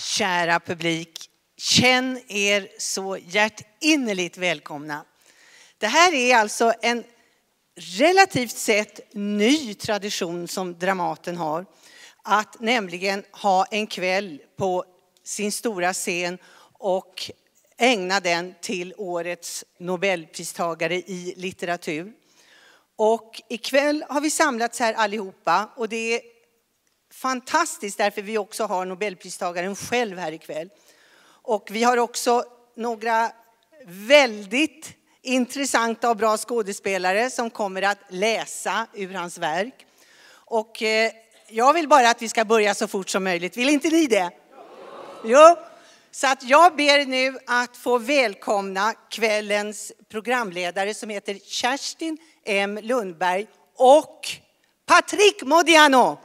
kära publik, känn er så hjärtinnerligt välkomna. Det här är alltså en relativt sett ny tradition som Dramaten har. Att nämligen ha en kväll på sin stora scen och ägna den till årets Nobelpristagare i litteratur. Och ikväll har vi samlats här allihopa och det är fantastiskt därför vi också har Nobelpristagaren själv här ikväll. Och vi har också några väldigt intressanta och bra skådespelare som kommer att läsa ur hans verk. Och eh, jag vill bara att vi ska börja så fort som möjligt. Vill inte ni det? Jo. Så att jag ber nu att få välkomna kvällens programledare som heter Kerstin M Lundberg och Patrick Modiano.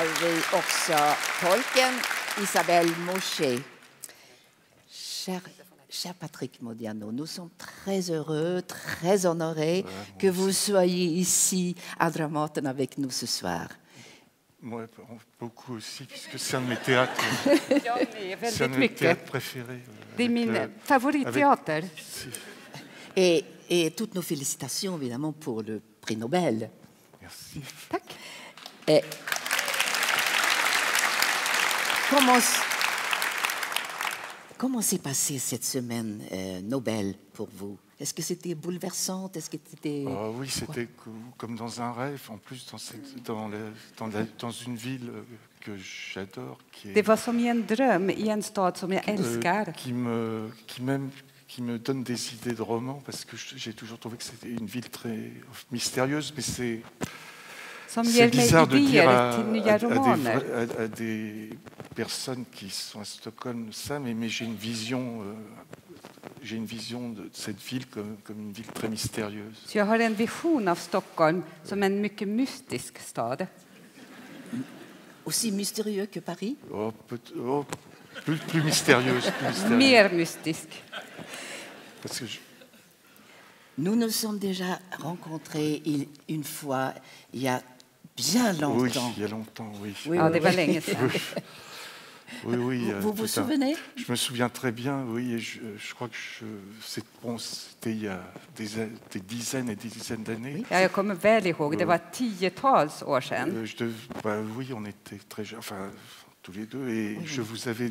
Har vi också tolken Isabelle Mouchet. Cher, cher Patrick Modiano, nous sommes très heureux, très honorés que vous soyez ici à Dramaten avec nous ce soir. Moi, beaucoup aussi, puisque c'est un de mes théâtres, c'est un de mes théâtres préférés. Det är min Avec, euh, favoritteater. Et, et toutes nos félicitations évidemment pour le prix Nobel. Merci. Et comment s'est passée cette semaine euh, Nobel pour vous? Est-ce que c'était bouleversant Est-ce que c'était Ah oui, c'était co- comme dans un rêve, en plus dans, cette- dans, la- dans la- dans une ville euh, que j'adore, qui, est- Det var som i en dröm i en stad som jag älskar. qui, me, qui, même, qui me donne des idées de romans, parce que j'ai toujours trouvé que c'était une ville très mystérieuse, mais c'est bizarre de dire à, à- à des, à des personnes qui sont à Stockholm ça, mais, mais j'ai une vision, euh, j'ai une vision de cette ville comme, comme une ville très mystérieuse. Så jag har en vision av Stockholm som en mycket mystisk stad. aussi mystérieux que Paris? Oh, peut- oh, plus, plus mystérieuse, plus mystérieuse. Mer mystisk. Parce que je- Nous nous sommes déjà rencontrés il- une fois il y a bien oui, longtemps. il y a longtemps, oui. Oui, oui, var oui. Oui, oui. Vous euh, vous, vous tout un- souvenez? Je me souviens très bien, oui, et je, je crois que je, c'est, bon, c'était il y a des, dizaines et des dizaines d'années. Ja, jag kommer väl ihåg, det var tiotals år sedan. Euh, je dev- bah oui, on était très jeunes, enfin, tous les deux, et je vous avais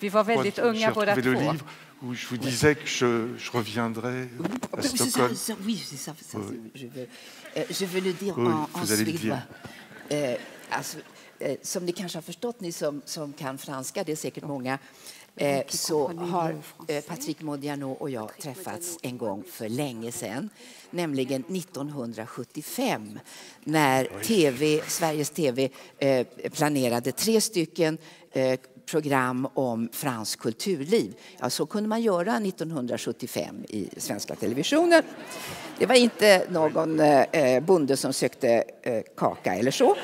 Vi var väldigt unga båda två. livre où je vous disais que je, je reviendrai Oui, à oui, Stockholm. ça, oui, c'est ça. ça, Oui. Je, veux, je veux le dire Oui, en, en vous allez le suédois. Eh, som ni kanske har förstått, ni som, som kan franska, det är säkert många, eh, så har eh, Patrick Modiano och jag träffats en gång för länge sedan, nämligen 1975 när TV, Sveriges TV eh, planerade tre stycken eh, program om fransk kulturliv. Ja, så kunde man göra 1975 i svenska televisionen. Det var inte någon eh, bonde som sökte eh, kaka eller så.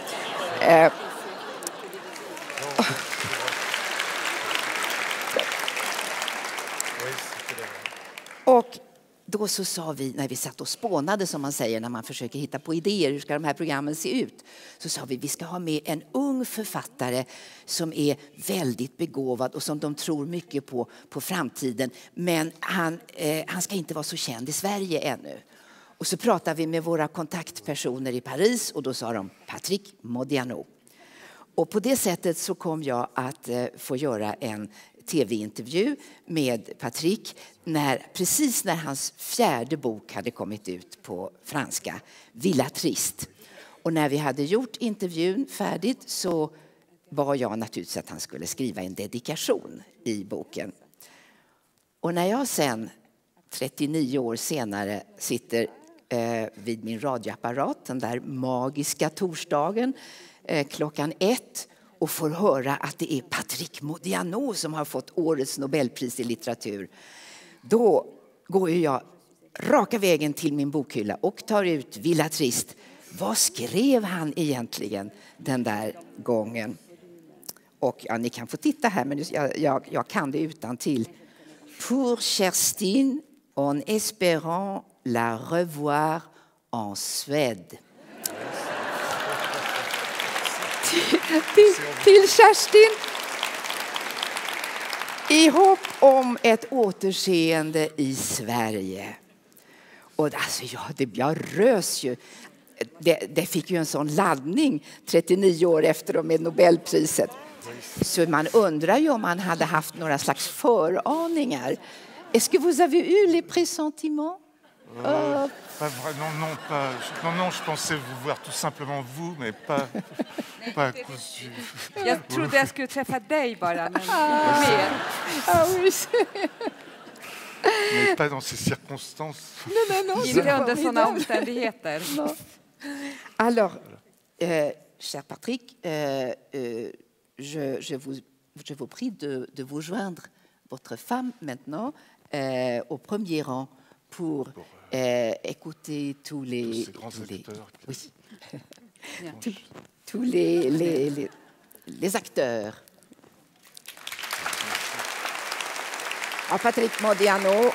Och då så sa vi, när vi satt och spånade som man säger när man försöker hitta på idéer, hur ska de här programmen se ut? Så sa vi, vi ska ha med en ung författare som är väldigt begåvad och som de tror mycket på, på framtiden. Men han, eh, han ska inte vara så känd i Sverige ännu. Och så pratade vi med våra kontaktpersoner i Paris och då sa de Patrick Modiano. Och på det sättet så kom jag att eh, få göra en tv-intervju med Patrick när, precis när hans fjärde bok hade kommit ut på franska, Villa Trist. Och när vi hade gjort intervjun färdigt så bad jag naturligtvis att han skulle skriva en dedikation i boken. Och när jag sen, 39 år senare, sitter eh, vid min radioapparat den där magiska torsdagen Eh, klockan ett och får höra att det är Patrick Modiano som har fått årets Nobelpris i litteratur. Då går jag raka vägen till min bokhylla och tar ut Villa Trist. Vad skrev han egentligen den där gången? Och ja, ni kan få titta här, men jag, jag, jag kan det utan till. Pour Kerstin en espérant la revoir en Suède. Till, till, Kerstin i hopp om ett återseende i Sverige. Och alltså, ja, det, jag rös ju. Det, det, fick ju en sån laddning 39 år efter och med Nobelpriset. Så man undrar ju om man hade haft några slags föraningar. Est-ce que vous avez eu les pressentiments? Euh, pas vraiment, non, pas. Non, non, je pensais vous voir tout simplement vous, mais pas, pas à cause du... Jag trodde jag skulle träffa dig bara, men Ah. mer. Ah oui, Mais pas dans ces circonstances. non, non, Inte c'est under sådana omständigheter. Alors, euh, cher Patrick, euh, euh, je, je vous, je vous prie de, de vous joindre votre femme maintenant euh, au premier rang pour euh, écouter tous les, Tous ces grands tous les- acteurs qui- oui, tous, tous les, les, les, les acteurs. Ja, Patrick Modiano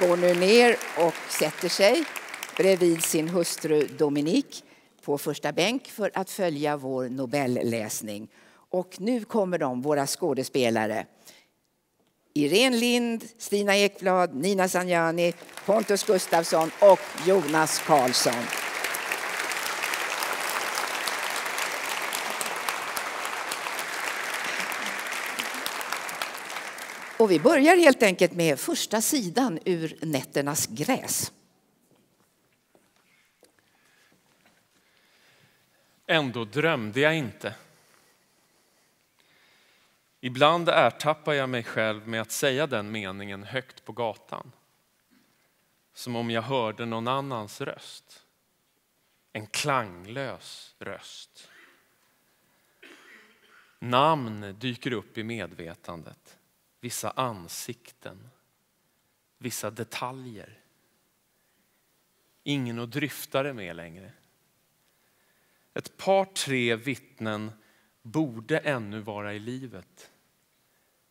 går nu ner och sätter sig bredvid sin hustru Dominique på första bänk för att följa vår Nobelläsning. Och nu kommer de, våra skådespelare. Irene Lind, Stina Ekblad, Nina Sanjani, Pontus Gustafsson och Jonas Karlsson. Och vi börjar helt enkelt med första sidan ur Nätternas gräs. Ändå drömde jag inte. Ibland ertappar jag mig själv med att säga den meningen högt på gatan. Som om jag hörde någon annans röst. En klanglös röst. Namn dyker upp i medvetandet. Vissa ansikten. Vissa detaljer. Ingen att dryfta det med längre. Ett par, tre vittnen borde ännu vara i livet.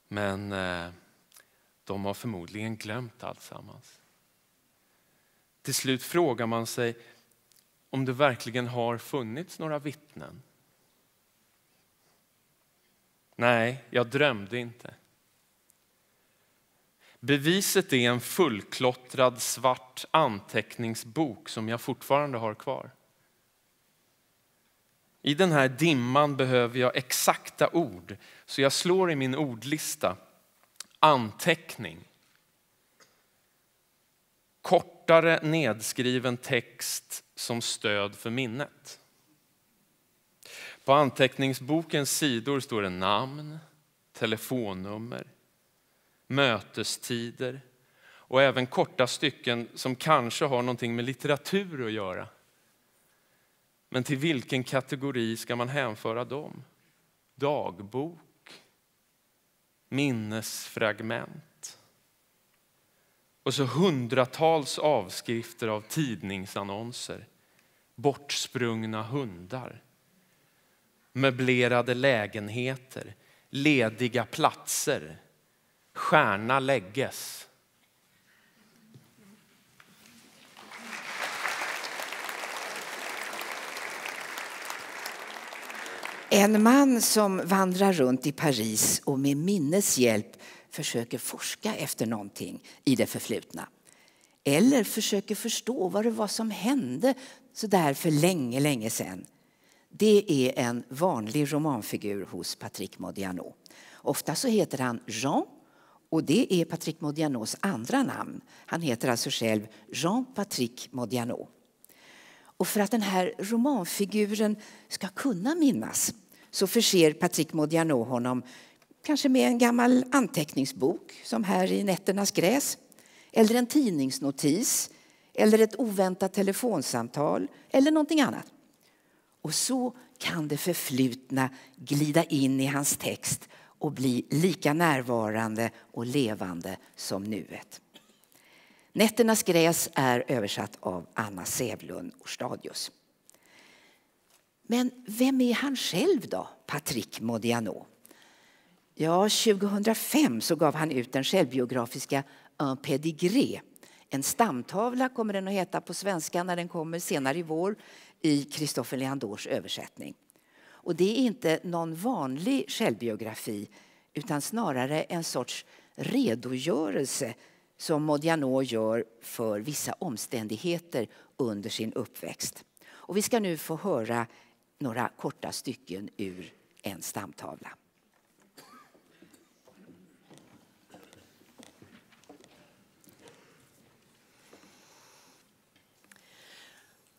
Men eh, de har förmodligen glömt alltsammans. Till slut frågar man sig om det verkligen har funnits några vittnen. Nej, jag drömde inte. Beviset är en fullklottrad svart anteckningsbok som jag fortfarande har kvar. I den här dimman behöver jag exakta ord, så jag slår i min ordlista anteckning. Kortare nedskriven text som stöd för minnet. På anteckningsbokens sidor står det namn, telefonnummer, mötestider och även korta stycken som kanske har någonting med litteratur att göra. Men till vilken kategori ska man hänföra dem? Dagbok? Minnesfragment? Och så hundratals avskrifter av tidningsannonser. Bortsprungna hundar. Möblerade lägenheter. Lediga platser. Stjärna lägges. En man som vandrar runt i Paris och med minnes hjälp försöker forska efter någonting i det förflutna. Eller försöker förstå vad det var som hände så där för länge, länge sedan. Det är en vanlig romanfigur hos Patrick Modiano. Ofta så heter han Jean och det är Patrick Modianos andra namn. Han heter alltså själv Jean-Patrick Modiano. Och för att den här romanfiguren ska kunna minnas så förser Patrick Modiano honom kanske med en gammal anteckningsbok som här i Nätternas gräs eller en tidningsnotis eller ett oväntat telefonsamtal eller någonting annat. Och så kan det förflutna glida in i hans text och bli lika närvarande och levande som nuet. Nätternas gräs är översatt av Anna Sävlund Orstadius. Men vem är han själv då, Patrick Modiano? Ja, 2005 så gav han ut den självbiografiska Un pedigré. En stamtavla kommer den att heta på svenska när den kommer senare i vår i Christopher Leandors översättning. Och det är inte någon vanlig självbiografi utan snarare en sorts redogörelse som Modiano gör för vissa omständigheter under sin uppväxt. Och vi ska nu få höra några korta stycken ur en stamtavla.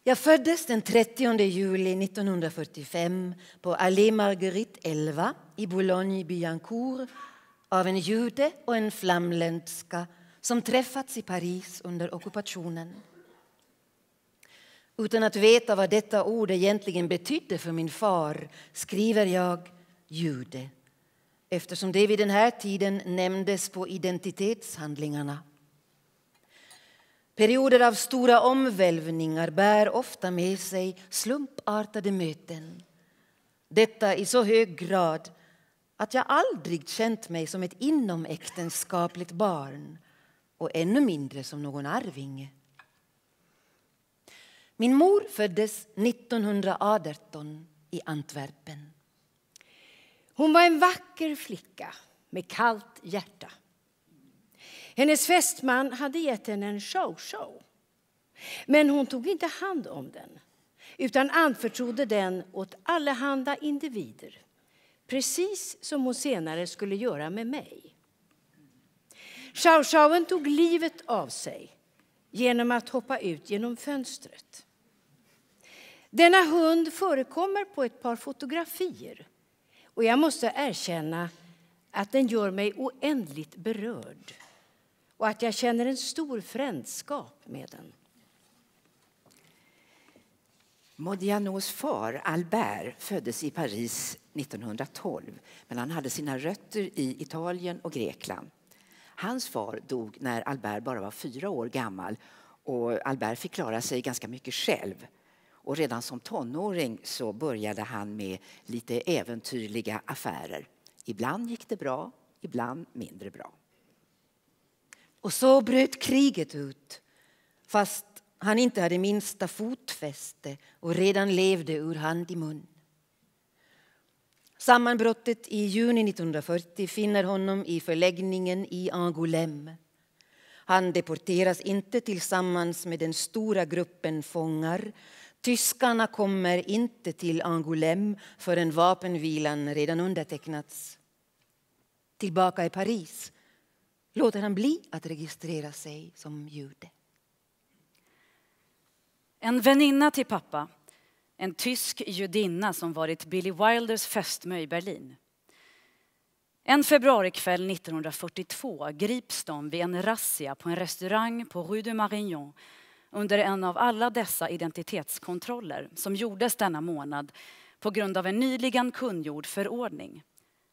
Jag föddes den 30 juli 1945 på Allée Marguerite 11 i Boulogne-Billancourt av en jude och en flamländska som träffats i Paris under ockupationen. Utan att veta vad detta ord egentligen betydde för min far skriver jag jude eftersom det vid den här tiden nämndes på identitetshandlingarna. Perioder av stora omvälvningar bär ofta med sig slumpartade möten. Detta i så hög grad att jag aldrig känt mig som ett inomäktenskapligt barn och ännu mindre som någon arvinge. Min mor föddes 1918 i Antwerpen. Hon var en vacker flicka med kallt hjärta. Hennes fästman hade gett henne en show-show. Men hon tog inte hand om den utan anförtrodde den åt allehanda individer precis som hon senare skulle göra med mig. Show-showen tog livet av sig genom att hoppa ut genom fönstret. Denna hund förekommer på ett par fotografier och jag måste erkänna att den gör mig oändligt berörd och att jag känner en stor frändskap med den. Modianos far, Albert, föddes i Paris 1912 men han hade sina rötter i Italien och Grekland. Hans far dog när Albert bara var fyra år gammal och Albert fick klara sig ganska mycket själv. Och redan som tonåring så började han med lite äventyrliga affärer. Ibland gick det bra, ibland mindre bra. Och så bröt kriget ut fast han inte hade minsta fotfäste och redan levde ur hand i mun. Sammanbrottet i juni 1940 finner honom i förläggningen i Angoulême. Han deporteras inte tillsammans med den stora gruppen fångar. Tyskarna kommer inte till Angoulême förrän vapenvilan redan undertecknats. Tillbaka i Paris låter han bli att registrera sig som jude. En väninna till pappa, en tysk judinna som varit Billy Wilders fästmö i Berlin. En februarikväll 1942 grips de vid en razzia på en restaurang på Rue de Marignan under en av alla dessa identitetskontroller som gjordes denna månad på grund av en nyligen kungjord förordning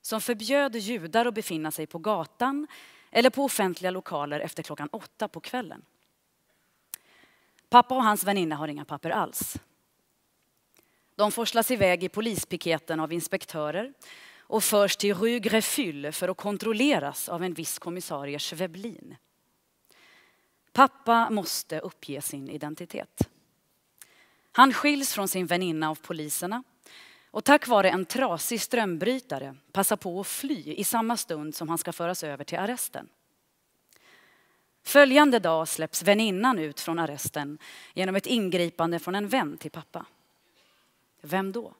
som förbjöd judar att befinna sig på gatan eller på offentliga lokaler efter klockan åtta på kvällen. Pappa och hans väninna har inga papper alls. De forslas iväg i polispiketen av inspektörer och förs till Rue Greffyl för att kontrolleras av en viss kommissarie Schweblin. Pappa måste uppge sin identitet. Han skiljs från sin väninna av poliserna och tack vare en trasig strömbrytare passar på att fly i samma stund som han ska föras över till arresten. Följande dag släpps väninnan ut från arresten genom ett ingripande från en vän till pappa. Vem då?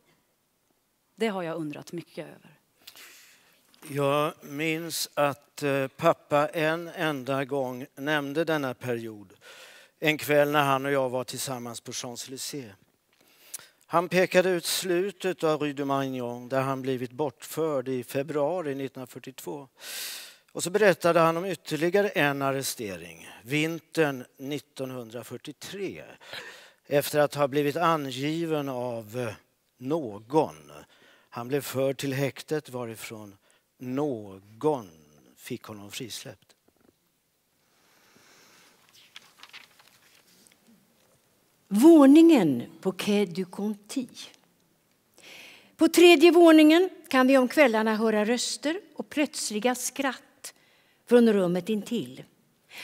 Det har jag undrat mycket över. Jag minns att eh, pappa en enda gång nämnde denna period. En kväll när han och jag var tillsammans på Champs-Élysées. Han pekade ut slutet av Rue de Magnon där han blivit bortförd i februari 1942. Och så berättade han om ytterligare en arrestering, vintern 1943 efter att ha blivit angiven av eh, någon. Han blev förd till häktet varifrån någon fick honom frisläppt. Våningen på Quai du Conti. På tredje våningen kan vi om kvällarna höra röster och plötsliga skratt från rummet intill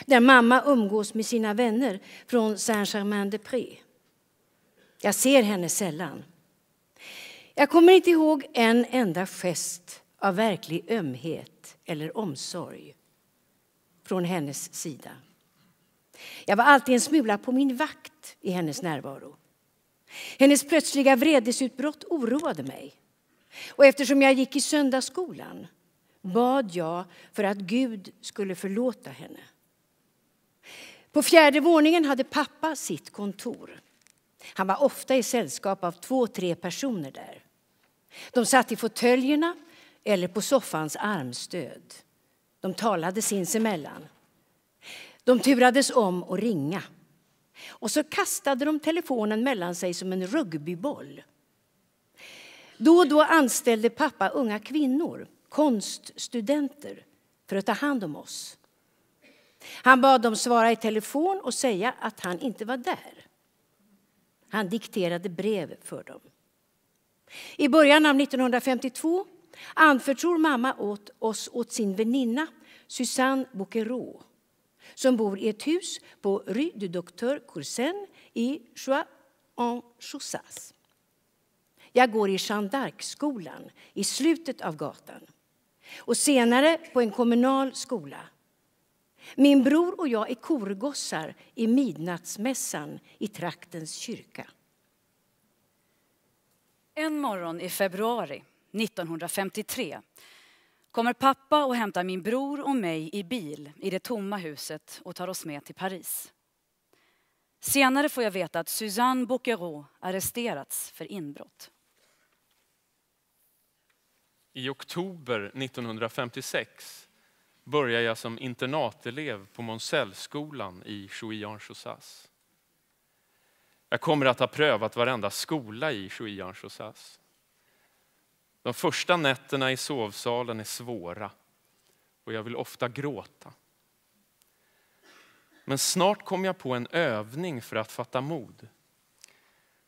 där mamma umgås med sina vänner från Saint-Germain-des-Prés. Jag ser henne sällan. Jag kommer inte ihåg en enda gest av verklig ömhet eller omsorg från hennes sida. Jag var alltid en smula på min vakt i hennes närvaro. Hennes plötsliga vredesutbrott oroade mig. Och eftersom jag gick i söndagsskolan bad jag för att Gud skulle förlåta henne. På fjärde våningen hade pappa sitt kontor. Han var ofta i sällskap av två, tre personer där. De satt i fåtöljerna eller på soffans armstöd. De talade sinsemellan. De turades om att ringa. Och så kastade de telefonen mellan sig som en rugbyboll. Då och då anställde pappa unga kvinnor, konststudenter, för att ta hand om oss. Han bad dem svara i telefon och säga att han inte var där. Han dikterade brev för dem. I början av 1952 anförtror mamma åt oss åt sin väninna Susanne Bouquereau som bor i ett hus på Rue du Docteur Coursen i Choix-en-Chaussas. Jag går i Jeanne d'Arc-skolan i slutet av gatan och senare på en kommunal skola. Min bror och jag är korgossar i midnattsmässan i traktens kyrka. En morgon i februari 1953 kommer pappa och hämtar min bror och mig i bil i det tomma huset och tar oss med till Paris. Senare får jag veta att Suzanne Bouquereau arresterats för inbrott. I oktober 1956 börjar jag som internatelev på Månsellskolan i Chouillan-Chaussas. Jag kommer att ha prövat varenda skola i Chouillan-Chaussas. De första nätterna i sovsalen är svåra och jag vill ofta gråta. Men snart kom jag på en övning för att fatta mod.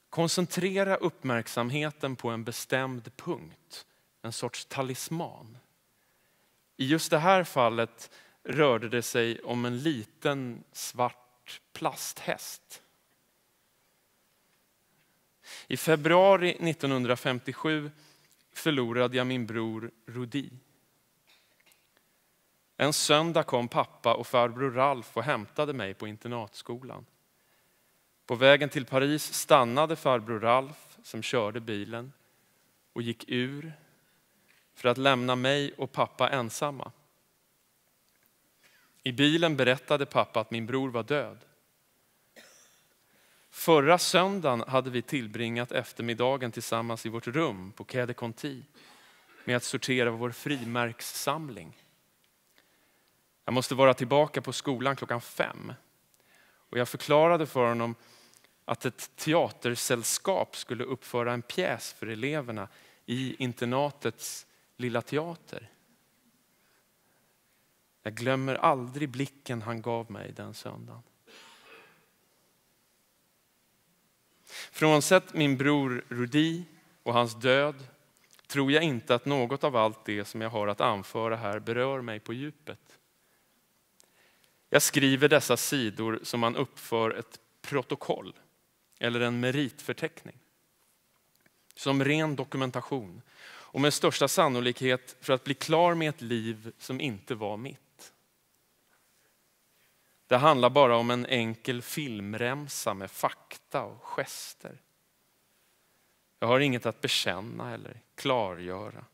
Koncentrera uppmärksamheten på en bestämd punkt, en sorts talisman. I just det här fallet rörde det sig om en liten svart plasthäst. I februari 1957 förlorade jag min bror Rudi. En söndag kom pappa och farbror Ralf och hämtade mig på internatskolan. På vägen till Paris stannade farbror Ralf som körde bilen och gick ur för att lämna mig och pappa ensamma. I bilen berättade pappa att min bror var död. Förra söndagen hade vi tillbringat eftermiddagen tillsammans i vårt rum på Quai de Conti med att sortera vår frimärkssamling. Jag måste vara tillbaka på skolan klockan fem och jag förklarade för honom att ett teatersällskap skulle uppföra en pjäs för eleverna i internatets lilla teater. Jag glömmer aldrig blicken han gav mig den söndagen. Frånsett min bror Rudi och hans död tror jag inte att något av allt det som jag har att anföra här berör mig på djupet. Jag skriver dessa sidor som man uppför ett protokoll eller en meritförteckning. Som ren dokumentation och med största sannolikhet för att bli klar med ett liv som inte var mitt. Det handlar bara om en enkel filmremsa med fakta och gester. Jag har inget att bekänna eller klargöra.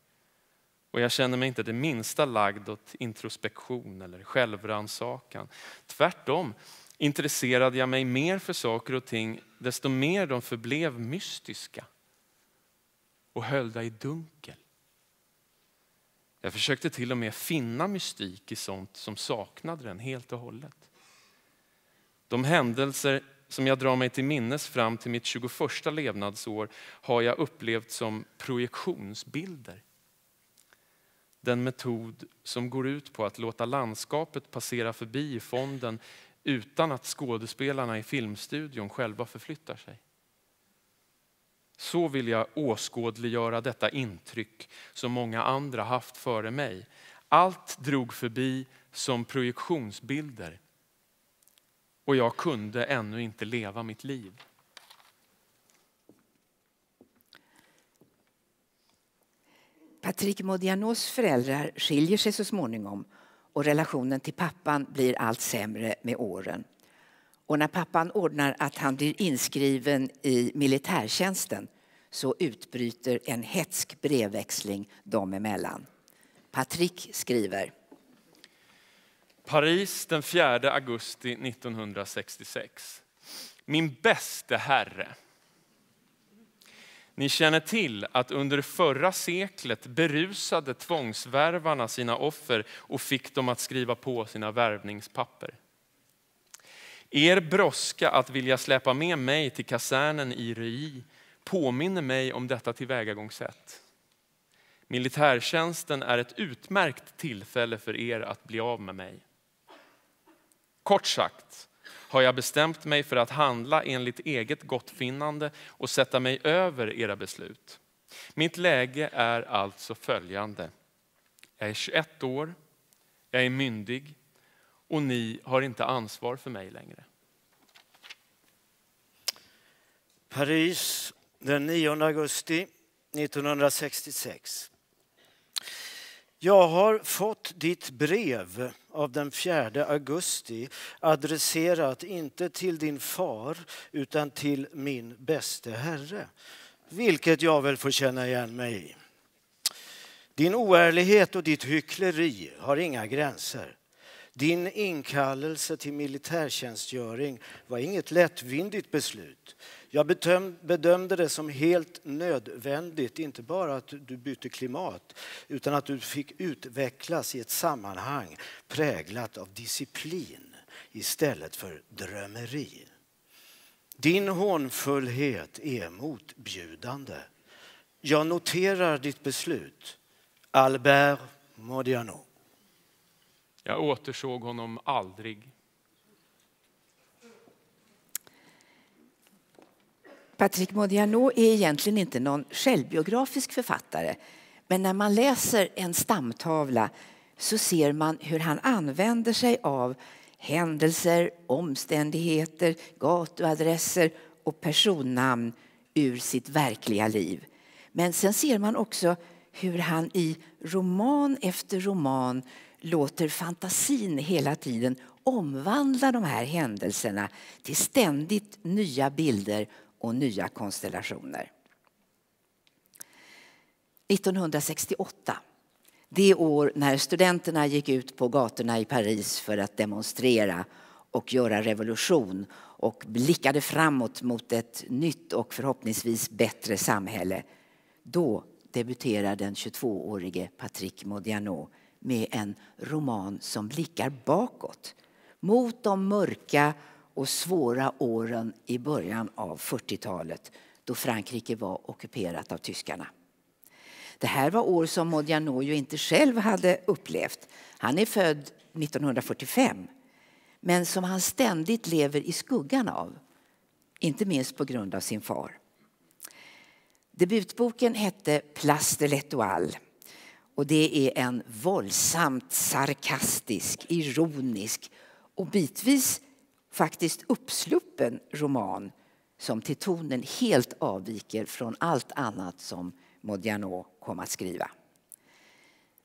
Och jag känner mig inte det minsta lagd åt introspektion eller självrannsakan. Tvärtom intresserade jag mig mer för saker och ting desto mer de förblev mystiska och höljda i dunkel. Jag försökte till och med finna mystik i sånt som saknade den helt och hållet. De händelser som jag drar mig till minnes fram till mitt 21 levnadsår har jag upplevt som projektionsbilder. Den metod som går ut på att låta landskapet passera förbi i fonden utan att skådespelarna i filmstudion själva förflyttar sig. Så vill jag åskådliggöra detta intryck som många andra haft före mig. Allt drog förbi som projektionsbilder och jag kunde ännu inte leva mitt liv. Patrik Modianos föräldrar skiljer sig så småningom och relationen till pappan blir allt sämre med åren. Och när pappan ordnar att han blir inskriven i militärtjänsten så utbryter en hetsk brevväxling dem emellan. Patrick skriver. Paris den 4 augusti 1966. Min bäste herre. Ni känner till att under förra seklet berusade tvångsvärvarna sina offer och fick dem att skriva på sina värvningspapper. Er brådska att vilja släpa med mig till kasernen i Rui påminner mig om detta tillvägagångssätt. Militärtjänsten är ett utmärkt tillfälle för er att bli av med mig. Kort sagt har jag bestämt mig för att handla enligt eget gottfinnande och sätta mig över era beslut. Mitt läge är alltså följande. Jag är 21 år, jag är myndig och ni har inte ansvar för mig längre. Paris den 9 augusti 1966. Jag har fått ditt brev av den 4 augusti adresserat inte till din far utan till min bäste herre, vilket jag väl får känna igen mig i. Din oärlighet och ditt hyckleri har inga gränser. Din inkallelse till militärtjänstgöring var inget lättvindigt beslut. Jag bedömde det som helt nödvändigt, inte bara att du bytte klimat utan att du fick utvecklas i ett sammanhang präglat av disciplin istället för drömmeri. Din hånfullhet är motbjudande. Jag noterar ditt beslut. Albert Modiano. Jag återsåg honom aldrig. Patrick Modiano är egentligen inte någon självbiografisk författare. Men när man läser en stamtavla så ser man hur han använder sig av händelser, omständigheter, gatuadresser och personnamn ur sitt verkliga liv. Men sen ser man också hur han i roman efter roman låter fantasin hela tiden omvandla de här händelserna till ständigt nya bilder och nya konstellationer. 1968, det år när studenterna gick ut på gatorna i Paris för att demonstrera och göra revolution och blickade framåt mot ett nytt och förhoppningsvis bättre samhälle. Då debuterar den 22-årige Patrick Modiano med en roman som blickar bakåt mot de mörka och svåra åren i början av 40-talet då Frankrike var ockuperat av tyskarna. Det här var år som Modiano ju inte själv hade upplevt. Han är född 1945 men som han ständigt lever i skuggan av. Inte minst på grund av sin far. Debutboken hette Place de l'Etoile och det är en våldsamt sarkastisk, ironisk och bitvis faktiskt uppsluppen roman som till tonen helt avviker från allt annat som Modiano kom att skriva.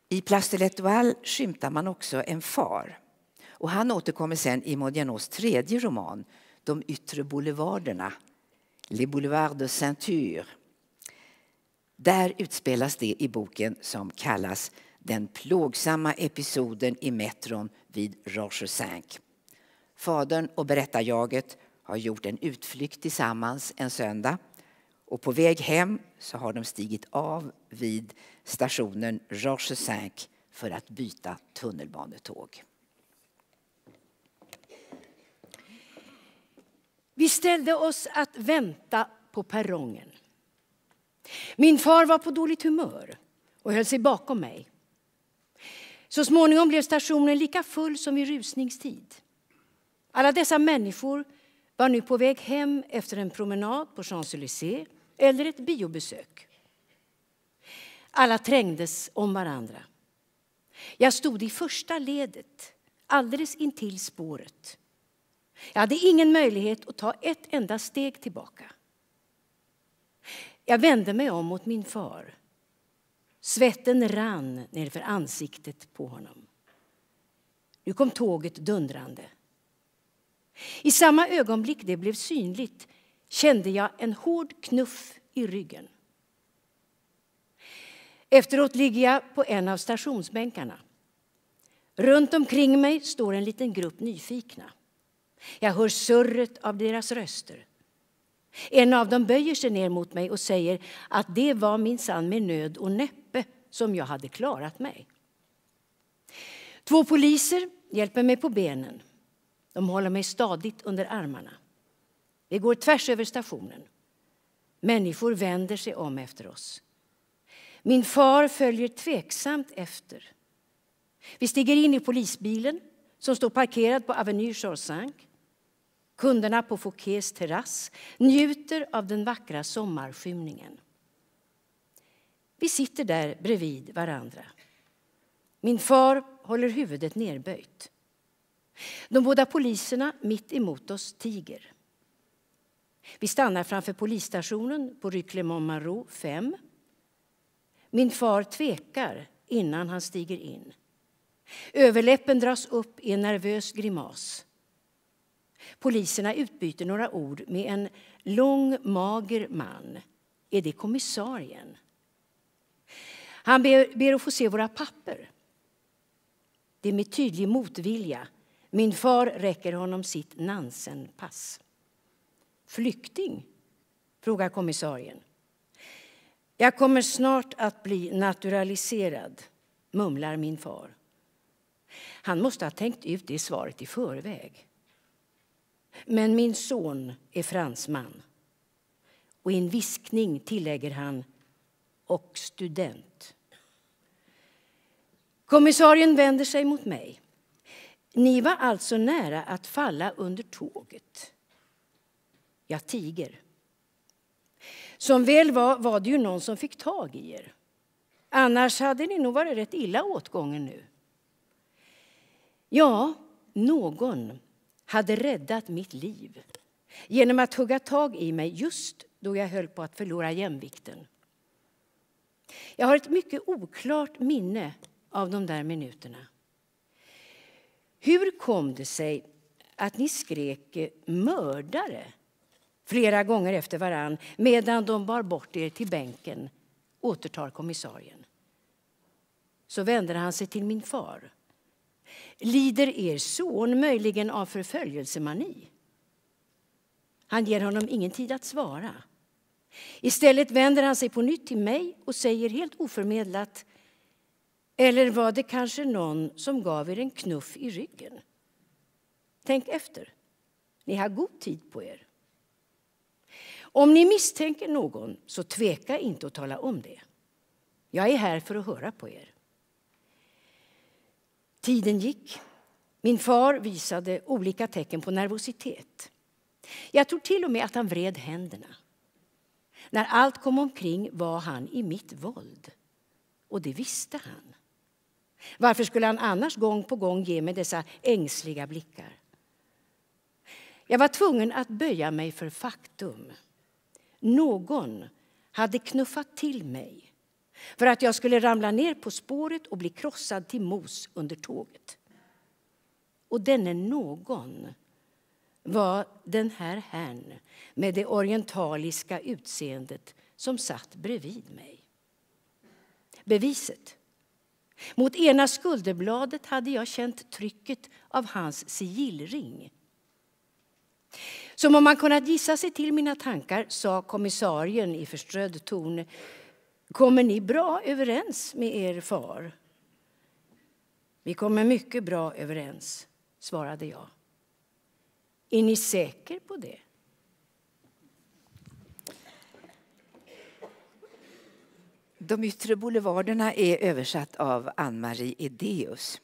I Place de l'Étoile skymtar man också en far. Och han återkommer sen i Modianos tredje roman, De yttre boulevarderna, Les boulevards de ceinture. Där utspelas det i boken som kallas Den plågsamma episoden i metron vid Roche 5. Fadern och berättarjaget har gjort en utflykt tillsammans en söndag och på väg hem så har de stigit av vid stationen Roche 5 för att byta tunnelbanetåg. Vi ställde oss att vänta på perrongen. Min far var på dåligt humör och höll sig bakom mig. Så småningom blev stationen lika full som vid rusningstid. Alla dessa människor var nu på väg hem efter en promenad på Champs-Élysées eller ett biobesök. Alla trängdes om varandra. Jag stod i första ledet, alldeles intill spåret. Jag hade ingen möjlighet att ta ett enda steg tillbaka. Jag vände mig om mot min far. Svetten rann nerför ansiktet på honom. Nu kom tåget dundrande. I samma ögonblick det blev synligt kände jag en hård knuff i ryggen. Efteråt ligger jag på en av stationsbänkarna. Runt omkring mig står en liten grupp nyfikna. Jag hör surret av deras röster. En av dem böjer sig ner mot mig och säger att det var minsann med nöd och näppe som jag hade klarat mig. Två poliser hjälper mig på benen. De håller mig stadigt under armarna. Vi går tvärs över stationen. Människor vänder sig om efter oss. Min far följer tveksamt efter. Vi stiger in i polisbilen som står parkerad på Avenue Chorsank. Kunderna på Fouquets terrass njuter av den vackra sommarskymningen. Vi sitter där bredvid varandra. Min far håller huvudet nerböjt. De båda poliserna mitt emot oss tiger. Vi stannar framför polisstationen på Rue Clément Marot 5. Min far tvekar innan han stiger in. Överläppen dras upp i en nervös grimas. Poliserna utbyter några ord med en lång, mager man. Är det kommissarien? Han ber, ber att få se våra papper. Det är med tydlig motvilja. Min far räcker honom sitt nansenpass. Flykting? frågar kommissarien. Jag kommer snart att bli naturaliserad, mumlar min far. Han måste ha tänkt ut det svaret i förväg. Men min son är fransman. Och i en viskning tillägger han och student. Kommissarien vänder sig mot mig. Ni var alltså nära att falla under tåget. Jag tiger. Som väl var var det ju någon som fick tag i er. Annars hade ni nog varit rätt illa åtgången nu. Ja, någon hade räddat mitt liv genom att hugga tag i mig just då jag höll på att förlora jämvikten. Jag har ett mycket oklart minne av de där minuterna. Hur kom det sig att ni skrek eh, mördare flera gånger efter varann medan de bar bort er till bänken, återtar kommissarien. Så vänder han sig till min far. Lider er son möjligen av förföljelsemani? Han ger honom ingen tid att svara. Istället vänder han sig på nytt till mig och säger helt oförmedlat eller var det kanske någon som gav er en knuff i ryggen? Tänk efter. Ni har god tid på er. Om ni misstänker någon, så tveka inte att tala om det. Jag är här för att höra på er. Tiden gick. Min far visade olika tecken på nervositet. Jag tror till och med att han vred händerna. När allt kom omkring var han i mitt våld. Och det visste han. Varför skulle han annars gång på gång ge mig dessa ängsliga blickar? Jag var tvungen att böja mig för faktum. Någon hade knuffat till mig för att jag skulle ramla ner på spåret och bli krossad till mos under tåget. Och denne någon var den här herrn med det orientaliska utseendet som satt bredvid mig. Beviset. Mot ena skulderbladet hade jag känt trycket av hans sigillring. Som om man kunnat gissa sig till mina tankar sa kommissarien i förströdd ton Kommer ni bra överens med er far? Vi kommer mycket bra överens, svarade jag. Är ni säker på det? De yttre boulevarderna är översatt av Ann-Marie Edeus.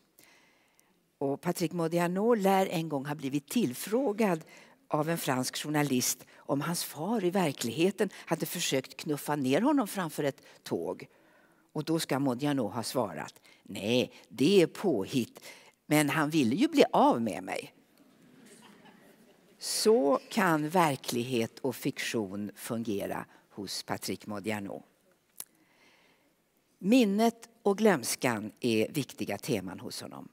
Och Patrick Modiano lär en gång ha blivit tillfrågad av en fransk journalist om hans far i verkligheten hade försökt knuffa ner honom framför ett tåg. Och då ska Modiano ha svarat nej, det är påhitt, men han ville ju bli av med mig. Så kan verklighet och fiktion fungera hos Patrick Modiano. Minnet och glömskan är viktiga teman hos honom.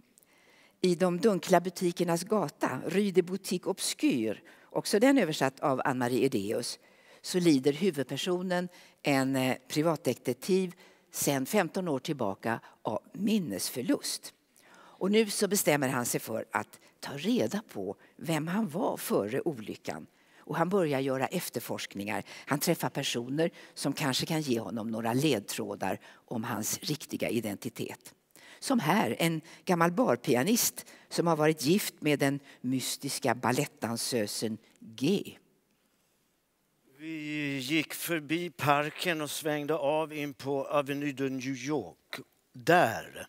I De dunkla butikernas gata, Rue de Boutique Obscure, också den översatt av Ann-Marie Edeus, så lider huvudpersonen, en eh, privatdetektiv, sedan 15 år tillbaka av minnesförlust. Och nu så bestämmer han sig för att ta reda på vem han var före olyckan. Och han börjar göra efterforskningar. Han träffar personer som kanske kan ge honom några ledtrådar om hans riktiga identitet. Som här, en gammal barpianist som har varit gift med den mystiska balettdansösen G. Vi gick förbi parken och svängde av in på Avenue de New York. Där,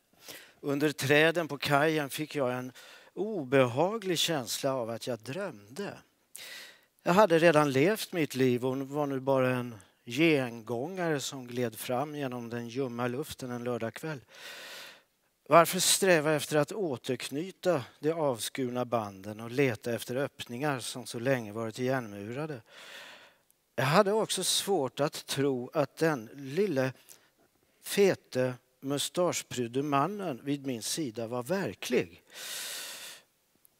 under träden på kajen, fick jag en obehaglig känsla av att jag drömde. Jag hade redan levt mitt liv och var nu bara en gengångare som gled fram genom den ljumma luften en lördagkväll. Varför sträva efter att återknyta de avskurna banden och leta efter öppningar som så länge varit igenmurade? Jag hade också svårt att tro att den lille fete mustaschprydde mannen vid min sida var verklig.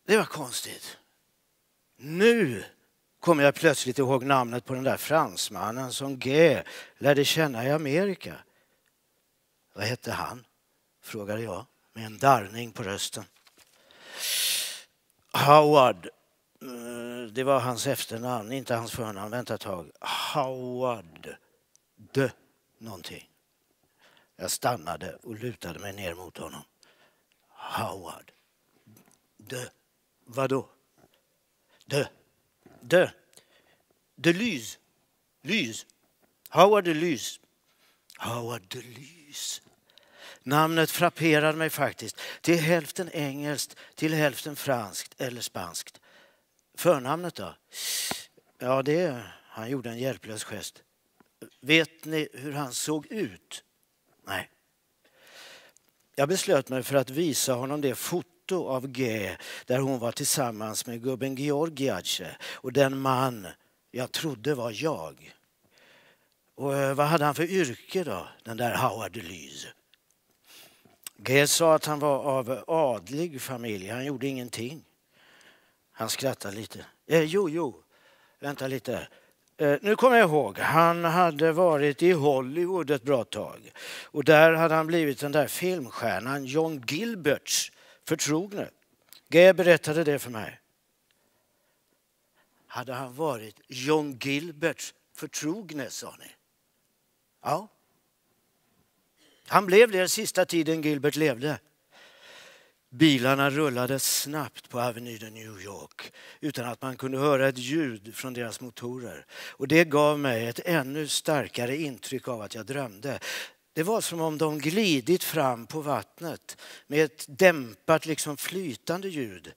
Det var konstigt. Nu kommer jag plötsligt ihåg namnet på den där fransmannen som G lärde känna i Amerika. Vad hette han? frågade jag med en darrning på rösten. Howard. Mm, det var hans efternamn, inte hans förnamn. Vänta ett tag. Howard. De någonting. Jag stannade och lutade mig ner mot honom. Howard. De. Vadå? De. De. De Luz, Howard de Howard de Namnet frapperade mig faktiskt. Till hälften engelskt, till hälften franskt eller spanskt. Förnamnet då? Ja, det... Han gjorde en hjälplös gest. Vet ni hur han såg ut? Nej. Jag beslöt mig för att visa honom det foto av G där hon var tillsammans med gubben Georgiace och den man jag trodde var jag. Och eh, vad hade han för yrke då, den där Howard Deleuze? G sa att han var av adlig familj. Han gjorde ingenting. Han skrattade lite. Eh, jo, jo, vänta lite. Eh, nu kommer jag ihåg, han hade varit i Hollywood ett bra tag. Och där hade han blivit den där filmstjärnan John Gilberts förtrogne. G berättade det för mig. Hade han varit John Gilberts förtrogne, sa ni? Ja. Han blev det sista tiden Gilbert levde. Bilarna rullade snabbt på Avenyn New York utan att man kunde höra ett ljud från deras motorer. Och det gav mig ett ännu starkare intryck av att jag drömde. Det var som om de glidit fram på vattnet med ett dämpat, liksom flytande ljud.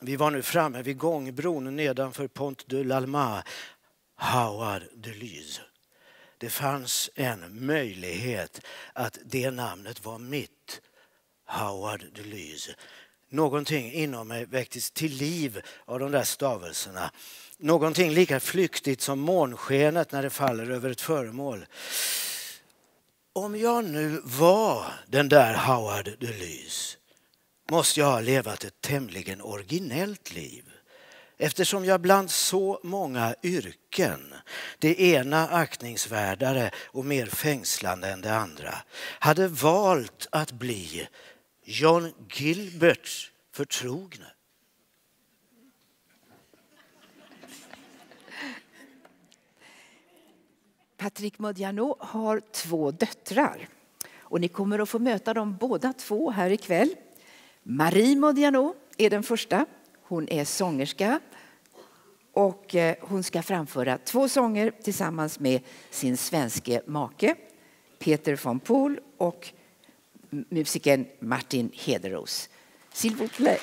Vi var nu framme vid gångbron nedanför Pont de l'Alma, Howard de Lyse. Det fanns en möjlighet att det namnet var mitt. Howard de Deleuze. Någonting inom mig väcktes till liv av de där stavelserna. Någonting lika flyktigt som månskenet när det faller över ett föremål. Om jag nu var den där Howard Deleuze måste jag ha levat ett tämligen originellt liv eftersom jag bland så många yrken, det ena aktningsvärdare och mer fängslande än det andra, hade valt att bli John Gilberts förtrogne. Patrick Modiano har två döttrar och ni kommer att få möta dem båda två här ikväll. Marie Modiano är den första. Hon är sångerska och eh, hon ska framföra två sånger tillsammans med sin svenske make Peter von Pohl och musikern Martin Hederos. S'il vous plaît.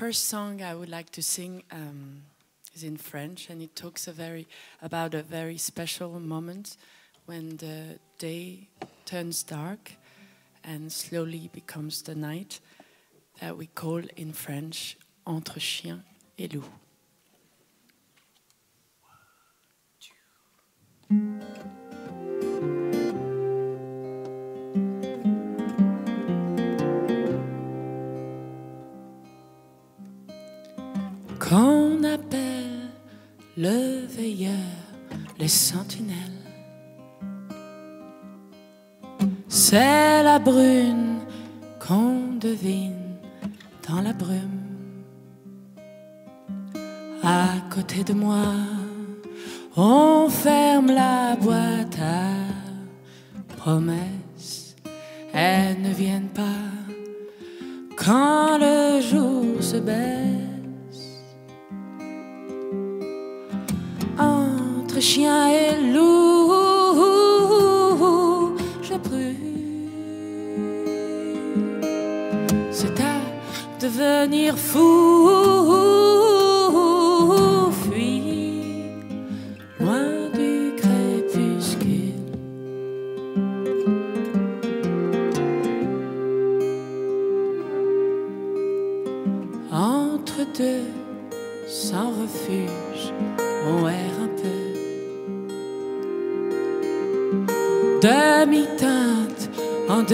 First song I would like to sing um, is in French, and it talks a very about a very special moment when the day turns dark and slowly becomes the night that we call in French entre chien et loup. Qu'on appelle le veilleur, les sentinelles. C'est la brune qu'on devine dans la brume. À côté de moi, on ferme la boîte à promesses. Elles ne viennent pas quand le jour se baisse. Entre chien et loup, je brûle. C'est à devenir fou,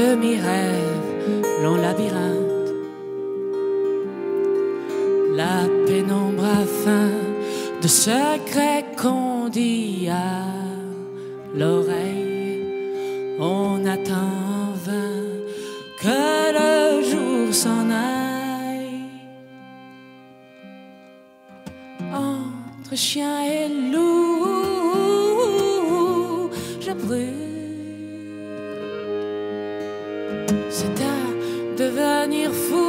demi-rêve, long labyrinthe. La pénombre afin de secrets qu'on dit à l'oreille. On attend en vain que le jour s'en aille. Entre chien et C'est à devenir fou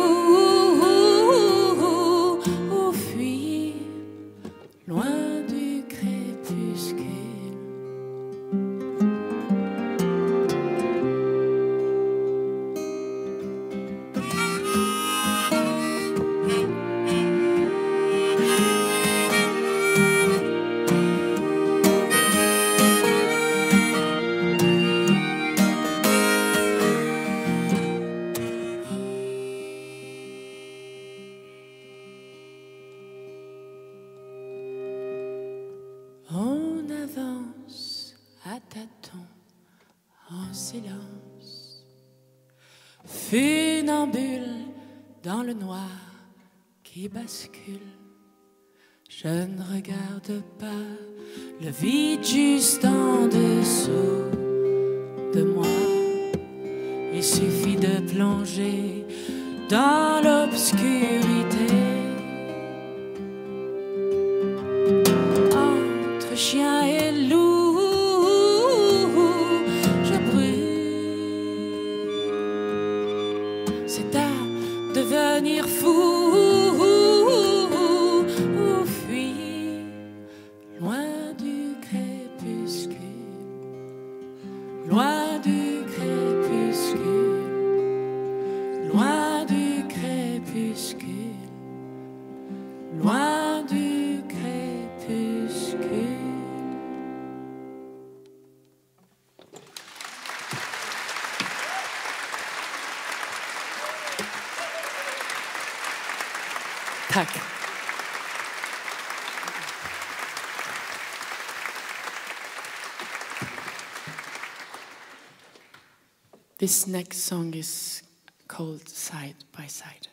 basque. This next song is called Side by Side.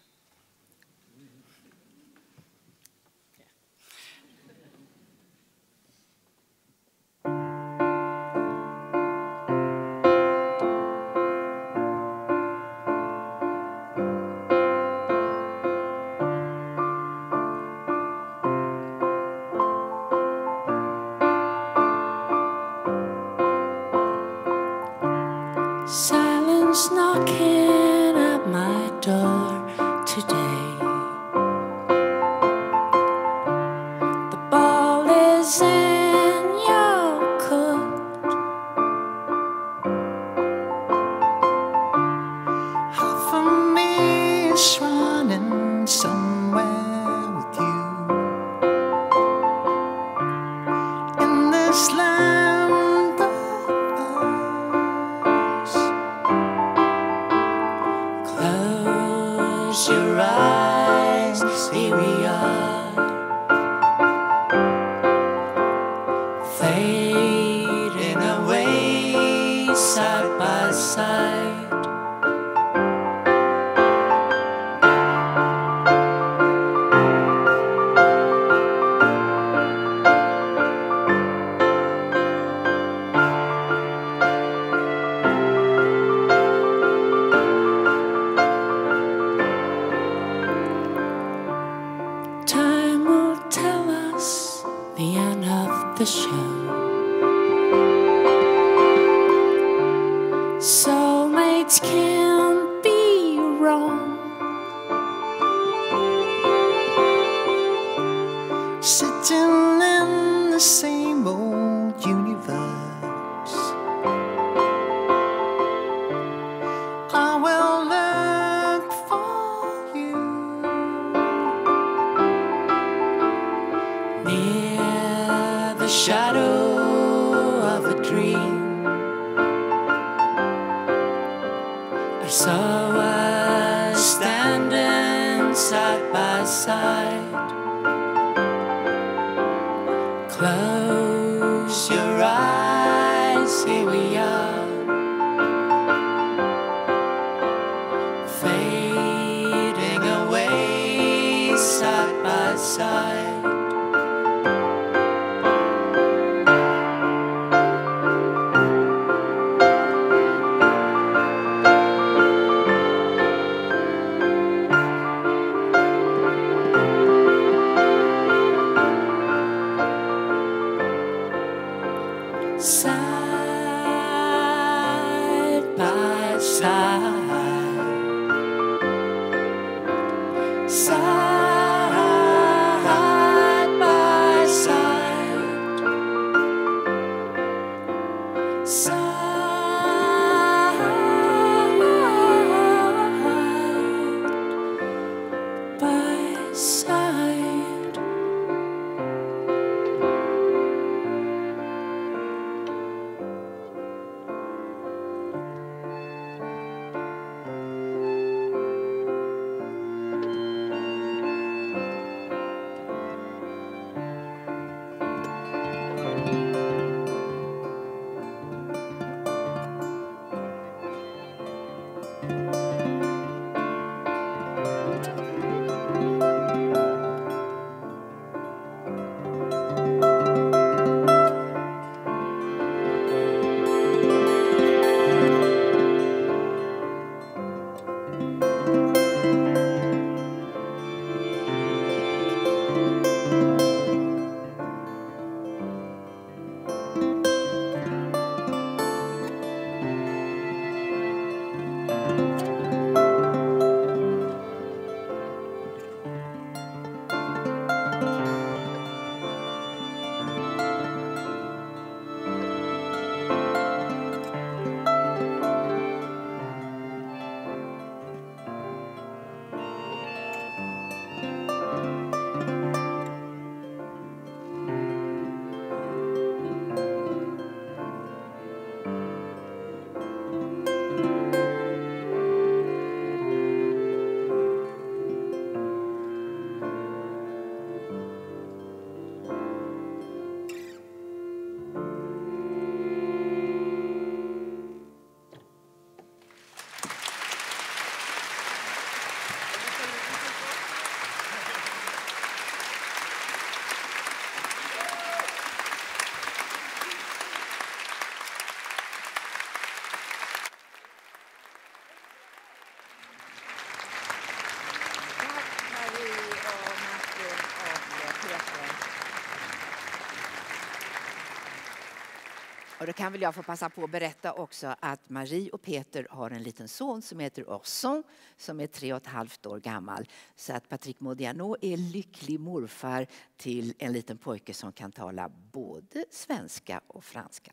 Och då kan väl jag få passa på att berätta också att Marie och Peter har en liten son som heter Orson som är tre och ett halvt år gammal. Så att Patrick Modiano är lycklig morfar till en liten pojke som kan tala både svenska och franska.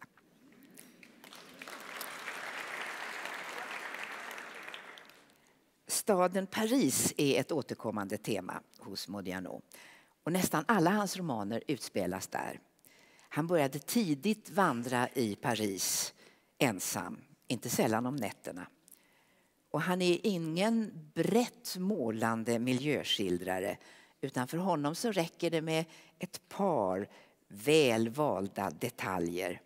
Staden Paris är ett återkommande tema hos Modiano. Och nästan alla hans romaner utspelas där. Han började tidigt vandra i Paris ensam, inte sällan om nätterna. Och han är ingen brett målande miljöskildrare utan för honom så räcker det med ett par väl valda detaljer.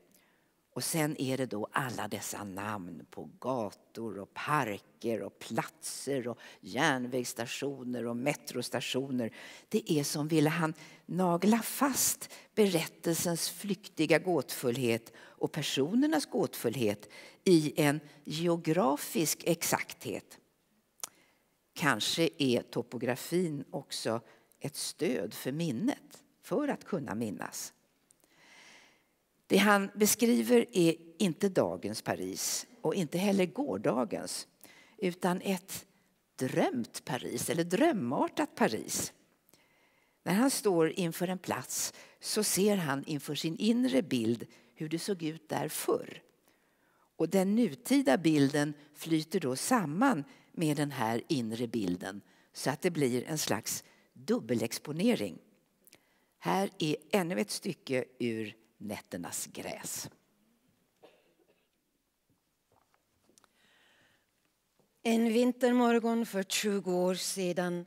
Och sen är det då alla dessa namn på gator och parker och platser och järnvägsstationer och metrostationer. Det är som ville han nagla fast berättelsens flyktiga gåtfullhet och personernas gåtfullhet i en geografisk exakthet. Kanske är topografin också ett stöd för minnet, för att kunna minnas. Det han beskriver är inte dagens Paris och inte heller gårdagens utan ett drömt Paris, eller drömartat Paris. När han står inför en plats så ser han inför sin inre bild hur det såg ut där förr. Och den nutida bilden flyter då samman med den här inre bilden så att det blir en slags dubbelexponering. Här är ännu ett stycke ur nätternas gräs. En vintermorgon för 20 år sedan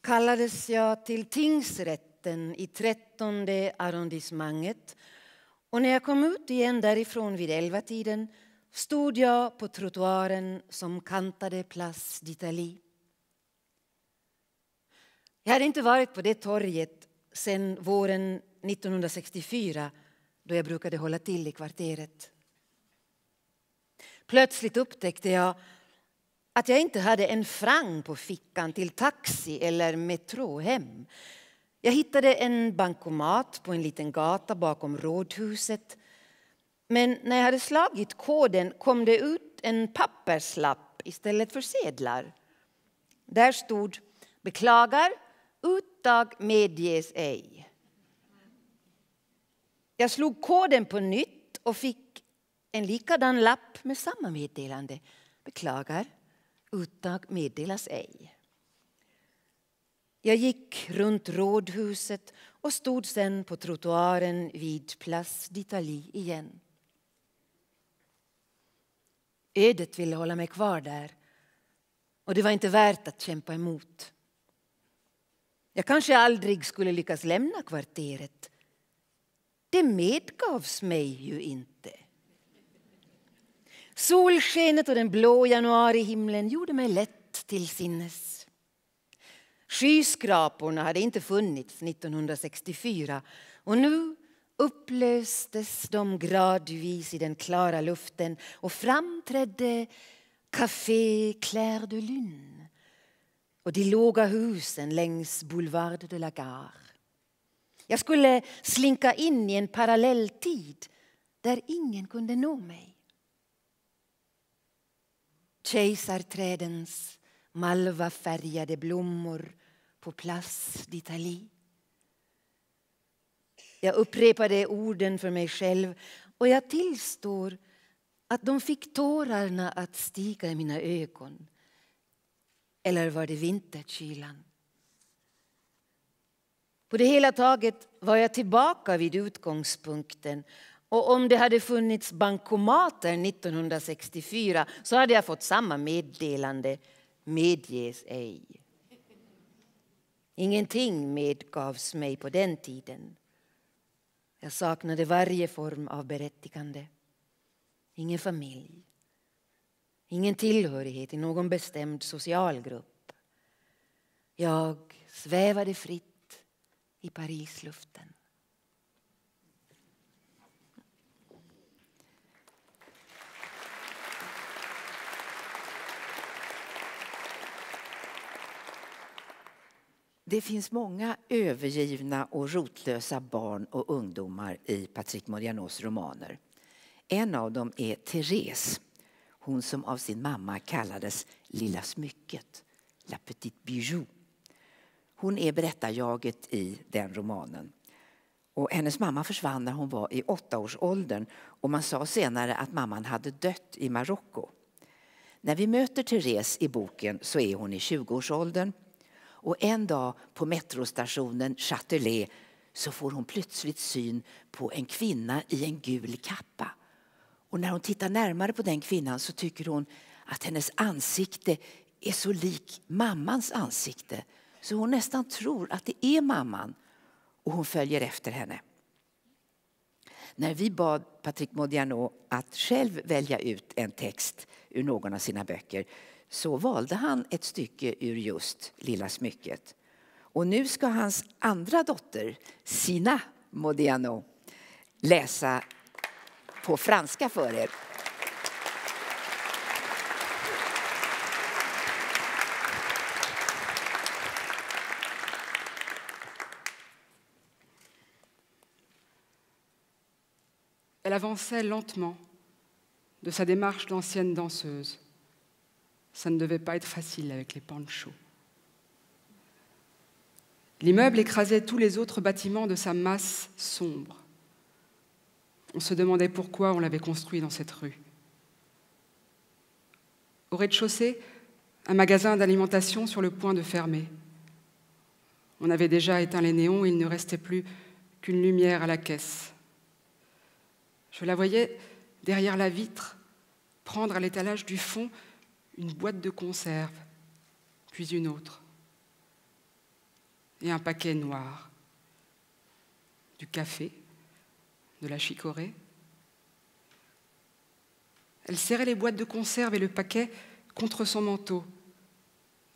kallades jag till tingsrätten i trettonde arrondissemanget och när jag kom ut igen därifrån vid elva-tiden stod jag på trottoaren som kantade Place d'Italie. Jag hade inte varit på det torget sedan våren 1964 då jag brukade hålla till i kvarteret. Plötsligt upptäckte jag att jag inte hade en frang på fickan till taxi eller metro hem. Jag hittade en bankomat på en liten gata bakom rådhuset. Men när jag hade slagit koden kom det ut en papperslapp istället för sedlar. Där stod Beklagar, uttag medges ej. Jag slog koden på nytt och fick en likadan lapp med samma meddelande. Beklagar, uttag meddelas ej. Jag gick runt rådhuset och stod sen på trottoaren vid Place d'Italie igen. Ödet ville hålla mig kvar där och det var inte värt att kämpa emot. Jag kanske aldrig skulle lyckas lämna kvarteret det medgavs mig ju inte. Solskenet och den blå januarihimlen gjorde mig lätt till sinnes. Skyskraporna hade inte funnits 1964 och nu upplöstes de gradvis i den klara luften och framträdde Café Claire de Lune och de låga husen längs Boulevard de la Gare. Jag skulle slinka in i en parallell tid där ingen kunde nå mig. Kejsarträdens malvafärgade blommor på Place d'Italie. Jag upprepade orden för mig själv och jag tillstår att de fick tårarna att stiga i mina ögon. Eller var det vinterkylan? På det hela taget var jag tillbaka vid utgångspunkten och om det hade funnits bankomater 1964 så hade jag fått samma meddelande, medges ej. Ingenting medgavs mig på den tiden. Jag saknade varje form av berättigande. Ingen familj. Ingen tillhörighet i någon bestämd socialgrupp. Jag svävade fritt i Parisluften. Det finns många övergivna och rotlösa barn och ungdomar i Patrick Modianos romaner. En av dem är Therese, hon som av sin mamma kallades Lilla smycket, La Petite Bijou. Hon är berättarjaget i den romanen. Och hennes mamma försvann när hon var i åttaårsåldern och man sa senare att mamman hade dött i Marocko. När vi möter Therese i boken så är hon i 20-årsåldern och en dag på metrostationen Châtelet så får hon plötsligt syn på en kvinna i en gul kappa. Och när hon tittar närmare på den kvinnan så tycker hon att hennes ansikte är så lik mammans ansikte så hon nästan tror att det är mamman och hon följer efter henne. När vi bad Patrick Modiano att själv välja ut en text ur någon av sina böcker så valde han ett stycke ur just Lilla smycket. Och nu ska hans andra dotter, Sina Modiano, läsa på franska för er. Avançait lentement, de sa démarche d'ancienne danseuse. Ça ne devait pas être facile avec les panchos. L'immeuble écrasait tous les autres bâtiments de sa masse sombre. On se demandait pourquoi on l'avait construit dans cette rue. Au rez-de-chaussée, un magasin d'alimentation sur le point de fermer. On avait déjà éteint les néons, il ne restait plus qu'une lumière à la caisse. Je la voyais derrière la vitre prendre à l'étalage du fond une boîte de conserve, puis une autre, et un paquet noir, du café, de la chicorée. Elle serrait les boîtes de conserve et le paquet contre son manteau,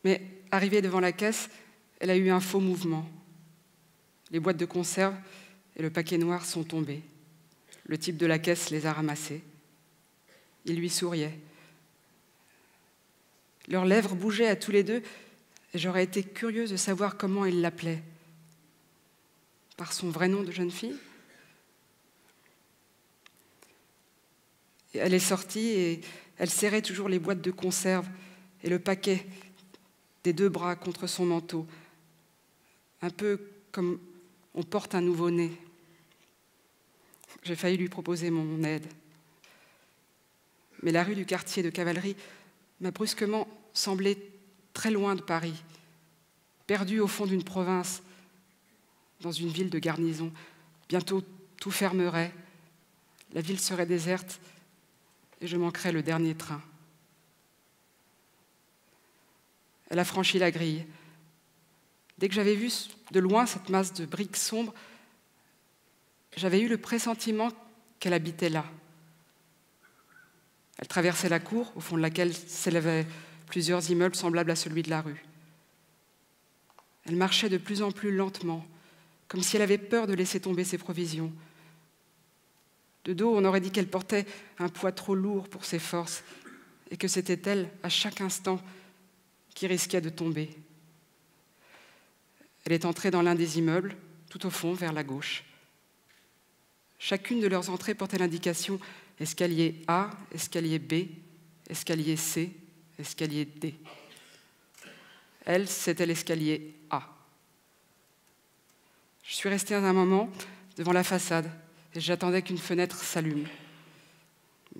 mais arrivée devant la caisse, elle a eu un faux mouvement. Les boîtes de conserve et le paquet noir sont tombés. Le type de la caisse les a ramassés. Il lui souriait. Leurs lèvres bougeaient à tous les deux et j'aurais été curieuse de savoir comment il l'appelait. Par son vrai nom de jeune fille Elle est sortie et elle serrait toujours les boîtes de conserve et le paquet des deux bras contre son manteau, un peu comme on porte un nouveau-né. J'ai failli lui proposer mon aide. Mais la rue du quartier de cavalerie m'a brusquement semblé très loin de Paris, perdue au fond d'une province, dans une ville de garnison. Bientôt tout fermerait, la ville serait déserte et je manquerais le dernier train. Elle a franchi la grille. Dès que j'avais vu de loin cette masse de briques sombres, j'avais eu le pressentiment qu'elle habitait là. Elle traversait la cour, au fond de laquelle s'élevaient plusieurs immeubles semblables à celui de la rue. Elle marchait de plus en plus lentement, comme si elle avait peur de laisser tomber ses provisions. De dos, on aurait dit qu'elle portait un poids trop lourd pour ses forces et que c'était elle, à chaque instant, qui risquait de tomber. Elle est entrée dans l'un des immeubles, tout au fond, vers la gauche. Chacune de leurs entrées portait l'indication escalier A, escalier B, escalier C, escalier D. Elle, c'était l'escalier A. Je suis restée un moment devant la façade et j'attendais qu'une fenêtre s'allume.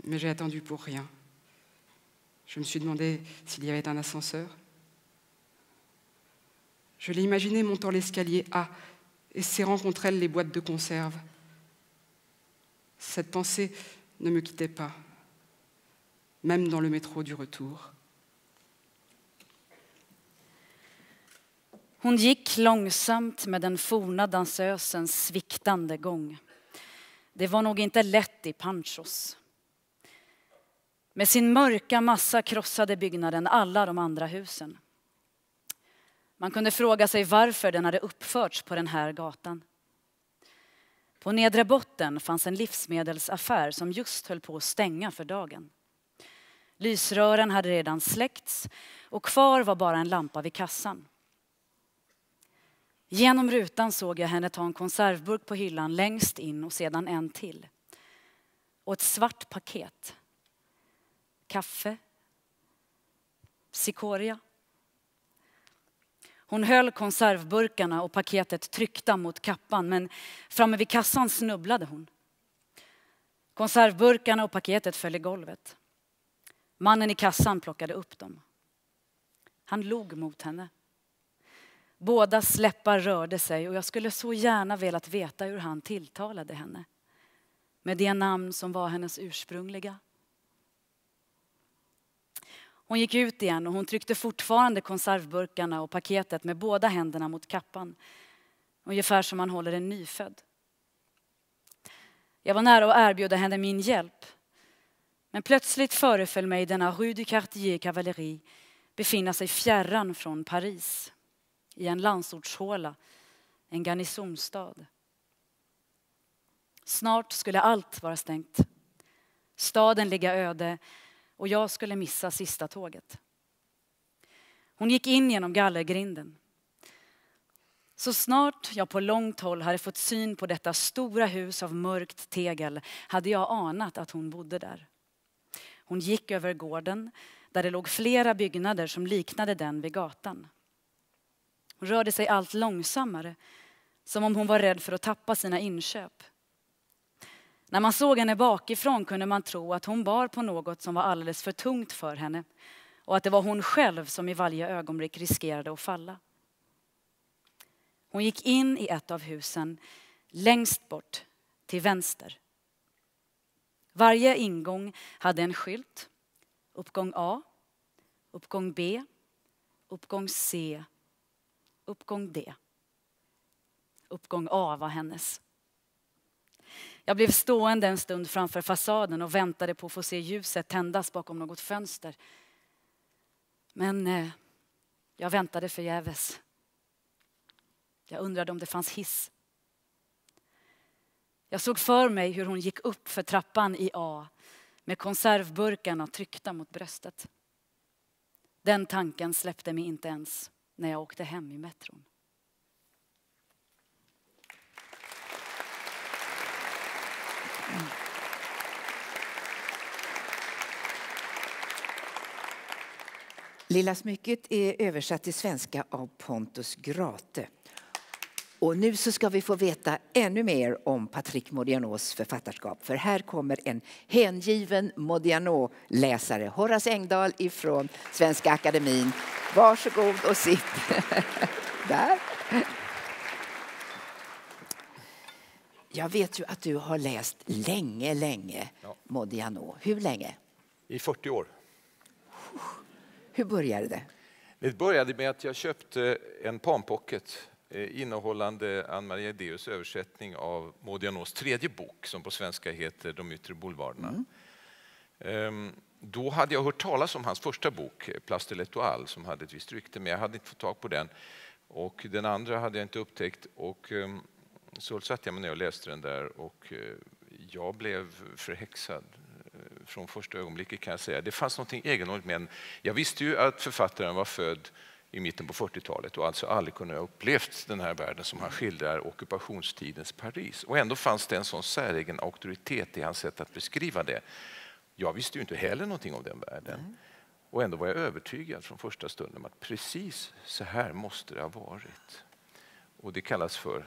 Mais j'ai attendu pour rien. Je me suis demandé s'il y avait un ascenseur. Je l'ai imaginé montant l'escalier A et serrant contre elle les boîtes de conserve. Cette pensée ne me quittait pas, même dans le métro du retour. Hon gick långsamt med den forna dansösens sviktande gång. Det var nog inte lätt i Panchos. Med sin mörka massa krossade byggnaden alla de andra husen. Man kunde fråga sig varför den hade uppförts på den här gatan. På nedre botten fanns en livsmedelsaffär som just höll på att stänga för dagen. Lysrören hade redan släckts och kvar var bara en lampa vid kassan. Genom rutan såg jag henne ta en konservburk på hyllan längst in och sedan en till. och ett svart paket. Kaffe. Cikoria. Hon höll konservburkarna och paketet tryckta mot kappan men framme vid kassan snubblade hon. Konservburkarna och paketet föll i golvet. Mannen i kassan plockade upp dem. Han log mot henne. Båda släppar rörde sig och jag skulle så gärna velat veta hur han tilltalade henne. Med det namn som var hennes ursprungliga. Hon gick ut igen och hon tryckte fortfarande konservburkarna och paketet med båda händerna mot kappan. Ungefär som man håller en nyfödd. Jag var nära att erbjuda henne min hjälp. Men plötsligt föreföll mig denna Rue du Cartier Cavalerie befinna sig fjärran från Paris i en landsortshåla, en garnisonstad. Snart skulle allt vara stängt. Staden ligga öde och jag skulle missa sista tåget. Hon gick in genom gallergrinden. Så snart jag på långt håll hade fått syn på detta stora hus av mörkt tegel hade jag anat att hon bodde där. Hon gick över gården där det låg flera byggnader som liknade den vid gatan. Hon rörde sig allt långsammare, som om hon var rädd för att tappa sina inköp. När man såg henne bakifrån kunde man tro att hon bar på något som var alldeles för tungt för henne och att det var hon själv som i varje ögonblick riskerade att falla. Hon gick in i ett av husen längst bort till vänster. Varje ingång hade en skylt. Uppgång A, uppgång B, uppgång C, uppgång D. Uppgång A var hennes. Jag blev stående en stund framför fasaden och väntade på att få se ljuset tändas bakom något fönster. Men eh, jag väntade förgäves. Jag undrade om det fanns hiss. Jag såg för mig hur hon gick upp för trappan i A med konservburkarna tryckta mot bröstet. Den tanken släppte mig inte ens när jag åkte hem i metron. Lilla smycket är översatt till svenska av Pontus Grate. Och nu så ska vi få veta ännu mer om Patrick Modianos författarskap. För här kommer en hängiven Modiano-läsare, Horace Engdahl ifrån Svenska Akademin. Varsågod och sitt. Där. Jag vet ju att du har läst länge, länge Ja. Modiano. Hur länge? I 40 år. Hur började det? Det började med att jag köpte en Palm Pocket eh, innehållande Ann-Marie Deus översättning av Modianos tredje bok som på svenska heter De yttre boulevarderna. Ehm, Då hade jag hört talas om hans första bok, Place de l'Etoile, som hade ett visst rykte, men jag hade inte fått tag på den. Och den andra hade jag inte upptäckt. Och ehm, så satte jag mig ner och läste den där och eh, jag blev förhäxad eh, från första ögonblicket kan jag säga. Det fanns något egendomligt med den. Jag visste ju att författaren var född i mitten på 40-talet och alltså aldrig kunde ha upplevt den här världen som han skildrar ockupationstidens Paris. Och ändå fanns det en sån säregen auktoritet i hans sätt att beskriva det. Jag visste ju inte heller någonting om den världen. Och ändå var jag övertygad från första stunden om att precis så här måste det ha varit. Och det kallas för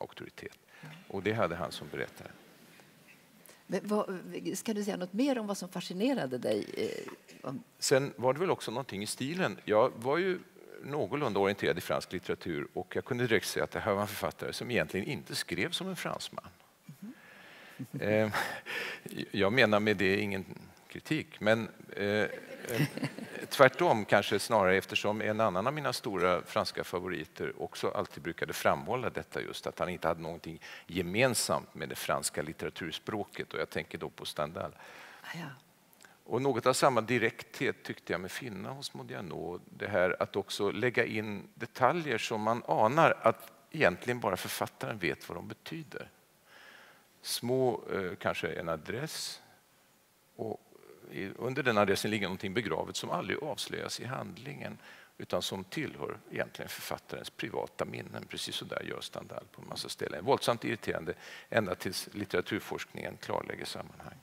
auktoritet. Och det hade han som berättare. Men vad, ska du säga något mer om vad som fascinerade dig? eh, Sen var det väl också någonting i stilen. Jag var ju någorlunda orienterad i fransk litteratur och jag kunde direkt säga att det här var en författare som egentligen inte skrev som en fransman. Eh, Jag menar med det ingen kritik, men eh, tvärtom kanske snarare eftersom en annan av mina stora franska favoriter också alltid brukade framhålla detta just att han inte hade någonting gemensamt med det franska litteraturspråket och jag tänker då på Stendhal. Ah, ja. Och något av samma direkthet tyckte jag mig finna hos Modiano. Det här att också lägga in detaljer som man anar att egentligen bara författaren vet vad de betyder. Små, eh, kanske en adress. Och under den adressen ligger någonting begravet som aldrig avslöjas i handlingen utan som tillhör egentligen författarens privata minnen. Precis så där gör Stendhal på en massa ställen. Våldsamt irriterande ända tills litteraturforskningen klarlägger sammanhanget.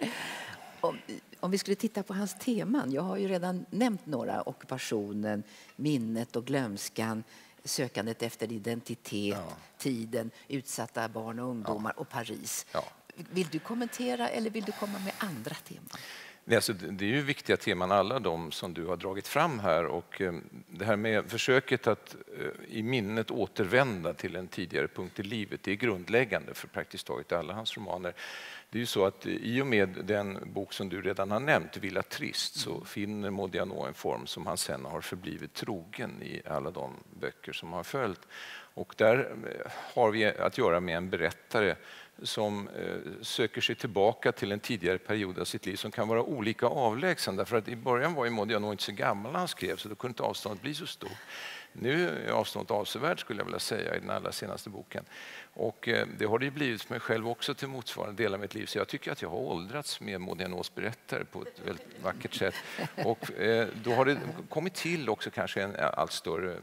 om, om vi skulle titta på hans teman. Jag har ju redan nämnt några. Ockupationen, minnet och glömskan, sökandet efter identitet, tiden, utsatta barn och ungdomar och Paris. Vill du kommentera eller vill du komma med andra teman? Nej, alltså, det är ju viktiga teman alla de som du har dragit fram här och eh, det här med försöket att eh, i minnet återvända till en tidigare punkt i livet, det är grundläggande för praktiskt taget alla hans romaner. Det är ju så att i och med den bok som du redan har nämnt, Villa Trist, så finner Modiano en form som han sen har förblivit trogen i alla de böcker som har följt. Och där eh, har vi att göra med en berättare som eh, söker sig tillbaka till en tidigare period av sitt liv som kan vara olika avlägsen. Därför att I början var ju nog inte så gammal när han skrev så då kunde inte avståndet bli så stort. Nu är avståndet avsevärt skulle jag vilja säga i den allra senaste boken. Och eh, det har det blivit för mig själv också till motsvarande del av mitt liv. Så jag tycker att jag har åldrats med Maud Janås berättare på ett väldigt vackert sätt. Och eh, då har det kommit till också kanske en allt större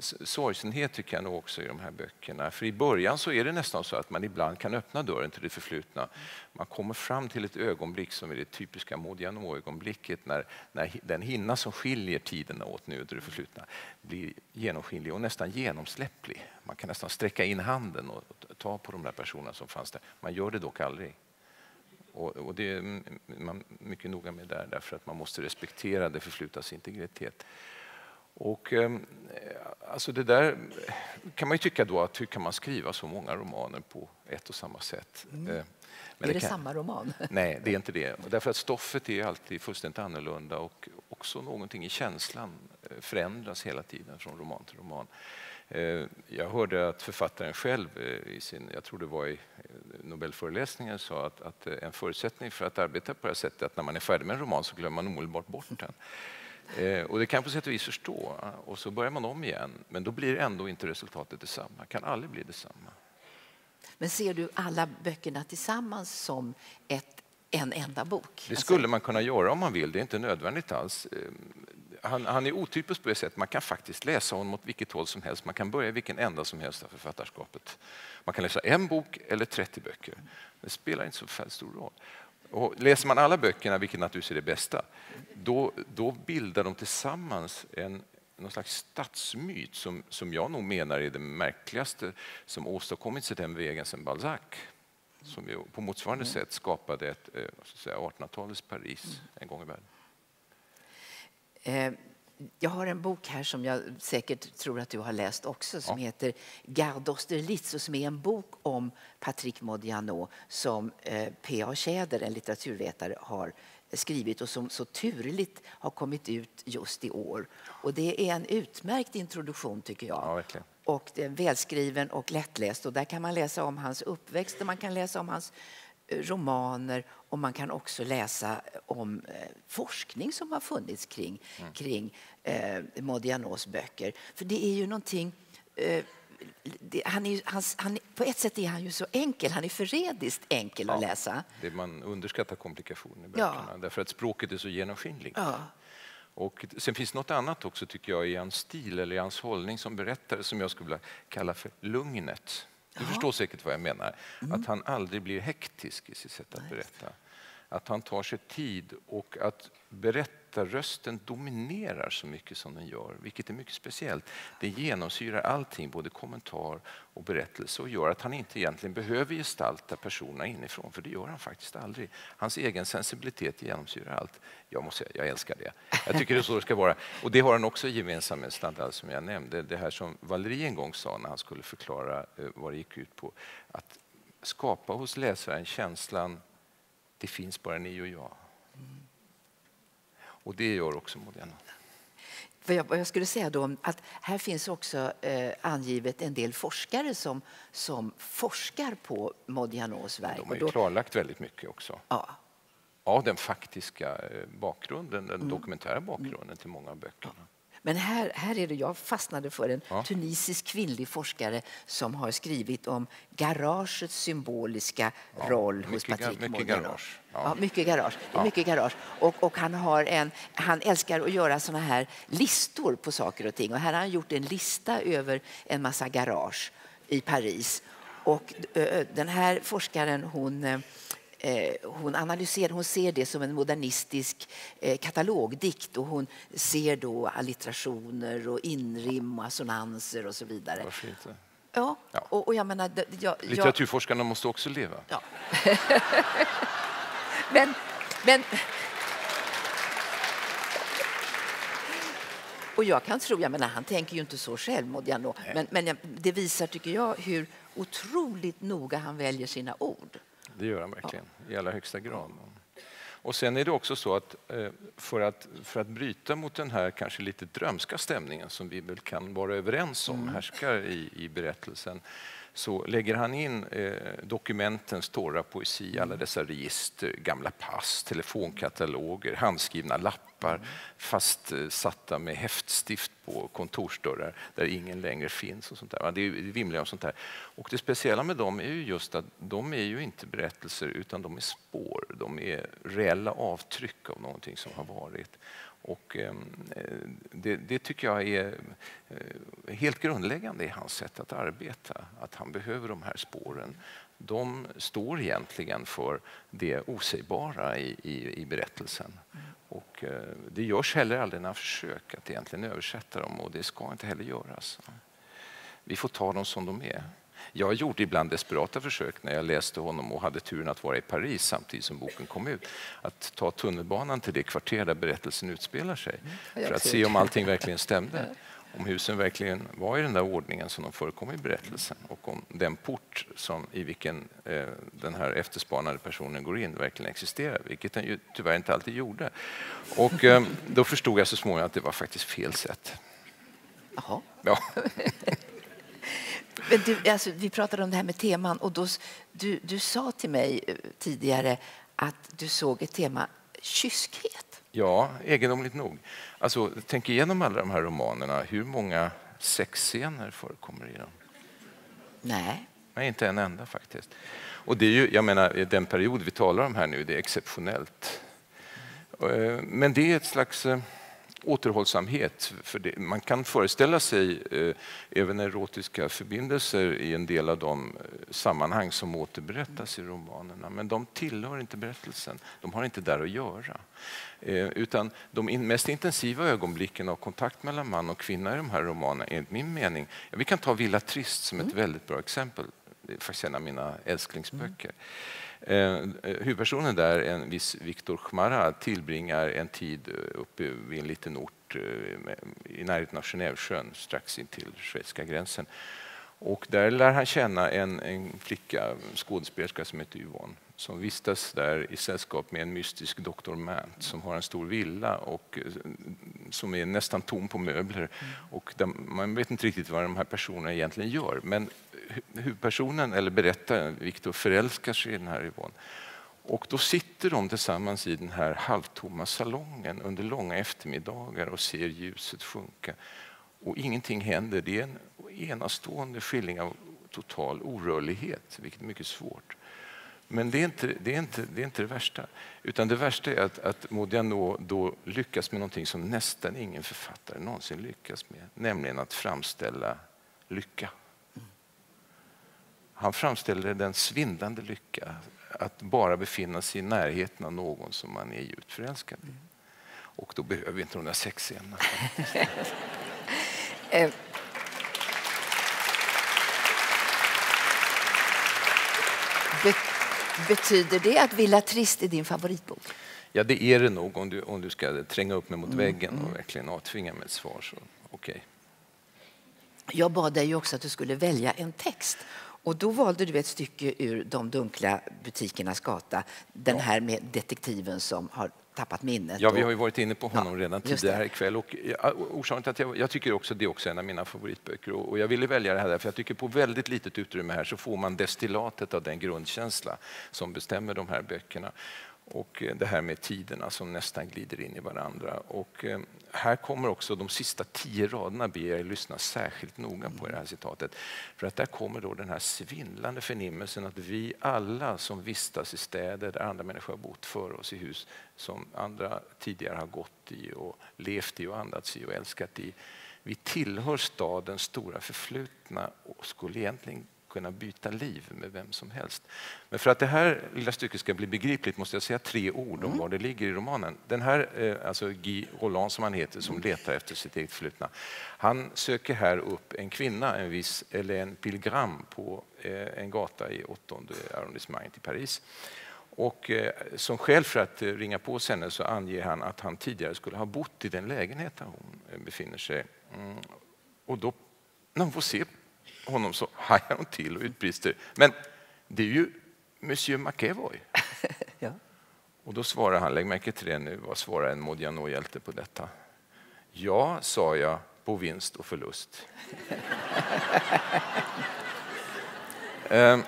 sorgsenhet tycker jag nog också i de här böckerna. För i början så är det nästan så att man ibland kan öppna dörren till det förflutna. Man kommer fram till ett ögonblick som är det typiska Modiano-ögonblicket när, när den hinna som skiljer tiden åt nu och det förflutna blir genomskinlig och nästan genomsläpplig. Man kan nästan sträcka in handen och ta på de där personerna som fanns där. Man gör det dock aldrig. Och, och det är man mycket noga med där därför att man måste respektera det förflutnas integritet. Och, eh, alltså det där kan man ju tycka då att hur kan man skriva så många romaner på ett och samma sätt? Mm. Eh, men är det, det kan, samma roman? Nej, det är inte det. Därför att stoffet är alltid fullständigt annorlunda och också någonting i känslan eh, förändras hela tiden från roman till roman. Jag hörde att författaren själv i sin, jag tror det var i Nobelföreläsningen, sa att, att en förutsättning för att arbeta på det här sättet är att när man är färdig med en roman så glömmer man omedelbart bort den. Eh, och det kan jag på sätt och vis förstå. Och så börjar man om igen. Men då blir ändå inte resultatet detsamma. Det kan aldrig bli detsamma. Men ser du alla böckerna tillsammans som ett, en enda bok? Det skulle man kunna göra om man vill. Det är inte nödvändigt alls. Eh, han, han är otypisk på det sättet. Man kan faktiskt läsa honom åt vilket håll som helst. Man kan börja i vilken ända som helst av författarskapet. Man kan läsa en bok eller 30 böcker. Det spelar inte så stor roll. Och läser man alla böckerna, vilket naturligtvis är det bästa, då, då bildar de tillsammans en, någon slags stadsmyt som, som jag nog menar är det märkligaste som åstadkommits i den vägen sedan Balzac som ju på motsvarande mm. sätt skapade ett 1800-talets eh, Paris en gång i världen. Eh, jag har en bok här som jag säkert tror att du har läst också som ja. heter Garde d'Austerlitz och som är en bok om Patrick Modiano som eh, P.A. Tjäder, en litteraturvetare, har skrivit och som så turligt har kommit ut just i år. Och det är en utmärkt introduktion tycker jag. Ja, och välskriven och lättläst och där kan man läsa om hans uppväxt och man kan läsa om hans romaner och man kan också läsa om eh, forskning som har funnits kring, mm. kring eh, Modianos böcker. För det är ju någonting eh, det, han är, han, han, på ett sätt är han ju så enkel, han är förrädiskt enkel ja, att läsa. Det man underskattar komplikationer i böckerna, ja. därför att språket är så genomskinligt. Ja. Och sen finns något annat också tycker jag i hans stil eller i hans hållning som berättare som jag skulle vilja kalla för lugnet. Du förstår säkert vad jag menar. Mm. Att han aldrig blir hektisk i sitt sätt att berätta. Att han tar sig tid och att berättarrösten dominerar så mycket som den gör, vilket är mycket speciellt. Det genomsyrar allting, både kommentar och berättelse och gör att han inte egentligen behöver gestalta personerna inifrån, för det gör han faktiskt aldrig. Hans egen sensibilitet genomsyrar allt. Jag måste säga, jag älskar det. Jag tycker det är så det ska vara. Och det har han också gemensamt med Stendhal som jag nämnde. Det här som Valeri en gång sa när han skulle förklara eh, vad det gick ut på. Att skapa hos läsaren känslan det finns bara ni och jag. Och det gör också Modiano. Vad jag skulle säga då att här finns också eh, angivet en del forskare som, som forskar på Modianos verk. De har ju klarlagt väldigt mycket också. Ja. Av den faktiska eh, bakgrunden, den mm. dokumentära bakgrunden till många av böckerna. Men här, här är det, jag fastnade för en ja. tunisisk kvinnlig forskare som har skrivit om garagets symboliska ja, roll hos Patrick mycket Garage. Ja. ja. mycket garage. Det är mycket garage. Och, och han, har en, han älskar att göra såna här listor på saker och ting. Och här har han gjort en lista över en massa garage i Paris. Och den här forskaren hon eh, hon analyserar, hon ser det som en modernistisk eh, katalogdikt och hon ser då allitterationer och inrim och assonanser och så vidare. Ja, Och, och jag menar... Jag, jag, Litteraturforskarna måste också leva. Ja. men, men... Och jag kan tro, jag menar, han tänker ju inte så själv, Modiano, men, men jag- det visar, tycker jag, hur otroligt noga han väljer sina ord. Det gör han verkligen, i allra högsta grad. Och sen är det också så att eh, för att, för att bryta mot den här kanske lite drömska stämningen som vi väl kan vara överens om Mm. härskar i, i berättelsen så lägger han in eh, dokumentens torra poesi, alla dessa register, gamla pass, telefonkataloger, handskrivna lappar fastsatta med häftstift på kontorsdörrar där ingen längre finns. Och sånt där. det vimlar om sånt där. Och det speciella med dem är ju just att de är ju inte berättelser utan de är spår. De är reella avtryck av någonting som har varit. Och eh, det, det tycker jag är eh, helt grundläggande i hans sätt att arbeta. Att han behöver de här spåren. De står egentligen för det osägbara i, i, i berättelsen. Och eh, det görs heller aldrig några försök att egentligen översätta dem och det ska inte heller göras. Vi får ta dem som de är. Jag gjorde ibland desperata försök när jag läste honom och hade turen att vara i Paris samtidigt som boken kom ut. Att ta tunnelbanan till det kvarter där berättelsen utspelar sig jag för att se om allting verkligen stämde. Om husen verkligen var i den där ordningen som de förekom i berättelsen och om den port som, i vilken eh, den här efterspanade personen går in verkligen existerar, vilket den ju tyvärr inte alltid gjorde. Och eh, då förstod jag så småningom att det var faktiskt fel sätt. Jaha. Ja. Du, alltså, vi pratade om det här med teman och då, du, du sa till mig eh, tidigare att du såg ett tema kyskhet. Ja, egendomligt nog. Alltså, tänk igenom alla de här romanerna. Hur många sexscener förekommer i dem? Nej. Nej, inte en enda faktiskt. Och det är ju, jag menar, den period vi talar om här nu, det är exceptionellt. Eh, Men det är ett slags eh, återhållsamhet. För det. Man kan föreställa sig eh, även erotiska förbindelser i en del av de eh, sammanhang som återberättas i romanerna. Men de tillhör inte berättelsen. De har inte där att göra. Eh, Utan de in- mest intensiva ögonblicken av kontakt mellan man och kvinna i de här romanerna, enligt min mening, ja, vi kan ta Villa Trist som ett väldigt bra exempel. Det är faktiskt en av mina älsklingsböcker. Eh, Eh, eh, huvudpersonen där, en viss Viktor Chmara, tillbringar en tid eh, uppe vid en liten ort i närheten av Genèvesjön, strax intill schweiziska gränsen. Och där lär han känna en, en flicka, en skådespelerska som heter Yvonne, som vistas där i sällskap med en mystisk doktor Mant som har en stor villa och eh, som är nästan tom på möbler. Och där, man vet inte riktigt vad de här personerna egentligen gör. Men hu- huvudpersonen, eller berättaren, Viktor förälskar sig i den här Yvonne. Och då sitter de tillsammans i den här halvtomma salongen under långa eftermiddagar och ser ljuset sjunka. Och ingenting händer. Det är en enastående skildring av total orörlighet, vilket är mycket svårt. Men det är inte det, är inte, det, är inte det värsta. Utan det värsta är att, att Modiano då lyckas med någonting som nästan ingen författare någonsin lyckas med. Nämligen att framställa lycka. Han framställer den svindlande lycka att bara befinna sig i närheten av någon som man är djupt förälskad i. Och då behöver vi inte de där sexscenerna. Be eh betyder det att Villa Trist är din favoritbok? Ja, det är det nog om du, om du ska tränga upp mig mot Mm, väggen och verkligen avtvinga mig ett svar. Så, okej. Jag bad dig också att du skulle välja en text. Och då valde du ett stycke ur De dunkla butikernas gata. Den här med detektiven som har tappat minnet. Ja, vi har ju varit inne på honom redan just tidigare ikväll. Och ja, orsaken till att jag, jag tycker också det är också en av mina favoritböcker. Och, och jag ville välja det här därför jag tycker på väldigt litet utrymme här så får man destillatet av den grundkänsla som bestämmer de här böckerna. Och eh, det här med tiderna som nästan glider in i varandra. Och eh, här kommer också de sista tio raderna ber jag er lyssna särskilt noga på i det här citatet. För att där kommer då den här svindlande förnimmelsen att vi alla som vistas i städer där andra människor har bott före oss i hus som andra tidigare har gått i och levt i och andats i och älskat i. Vi tillhör stadens stora förflutna och skulle egentligen kunna byta liv med vem som helst. Men för att det här lilla stycket ska bli begripligt måste jag säga tre ord om Mm. var det ligger i romanen. Den här, eh, alltså Guy Roland som han heter, som letar efter sitt eget förflutna, han söker här upp en kvinna, en viss Hélène Pilgram, på eh, en gata i åttonde arrondissementet i Paris. Och eh, som skäl för att ringa på henne så anger han att han tidigare skulle ha bott i den lägenhet där hon befinner sig. Mm. Och då, när hon får se honom så hajar hon till och utbrister. Men det är ju Monsieur McEvoy. Ja. Och då svarar han, lägg märke till det nu, vad svarar en Modiano-hjälte på detta? Ja, sa jag, på vinst och förlust. Ehm,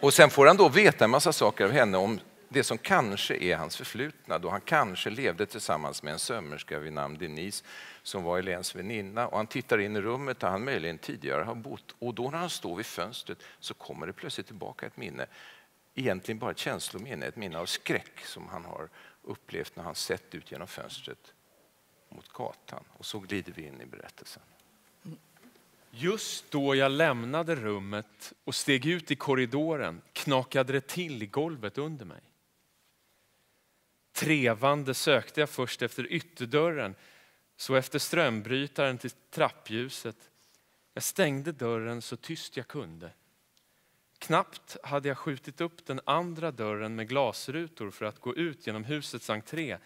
och sen får han då veta en massa saker av henne om det som kanske är hans förflutna då han kanske levde tillsammans med en sömmerska vid namn Denise som var Helens väninna och han tittar in i rummet där han möjligen tidigare har bott och då när han står vid fönstret så kommer det plötsligt tillbaka ett minne, egentligen bara ett känslominne, ett minne av skräck som han har upplevt när han sett ut genom fönstret mot gatan och så glider vi in i berättelsen. Just då jag lämnade rummet och steg ut i korridoren knakade det till i golvet under mig. Trevande sökte jag först efter ytterdörren, så efter strömbrytaren till trappljuset. Jag stängde dörren så tyst jag kunde. Knappt hade jag skjutit upp den andra dörren med glasrutor för att gå ut genom husets entré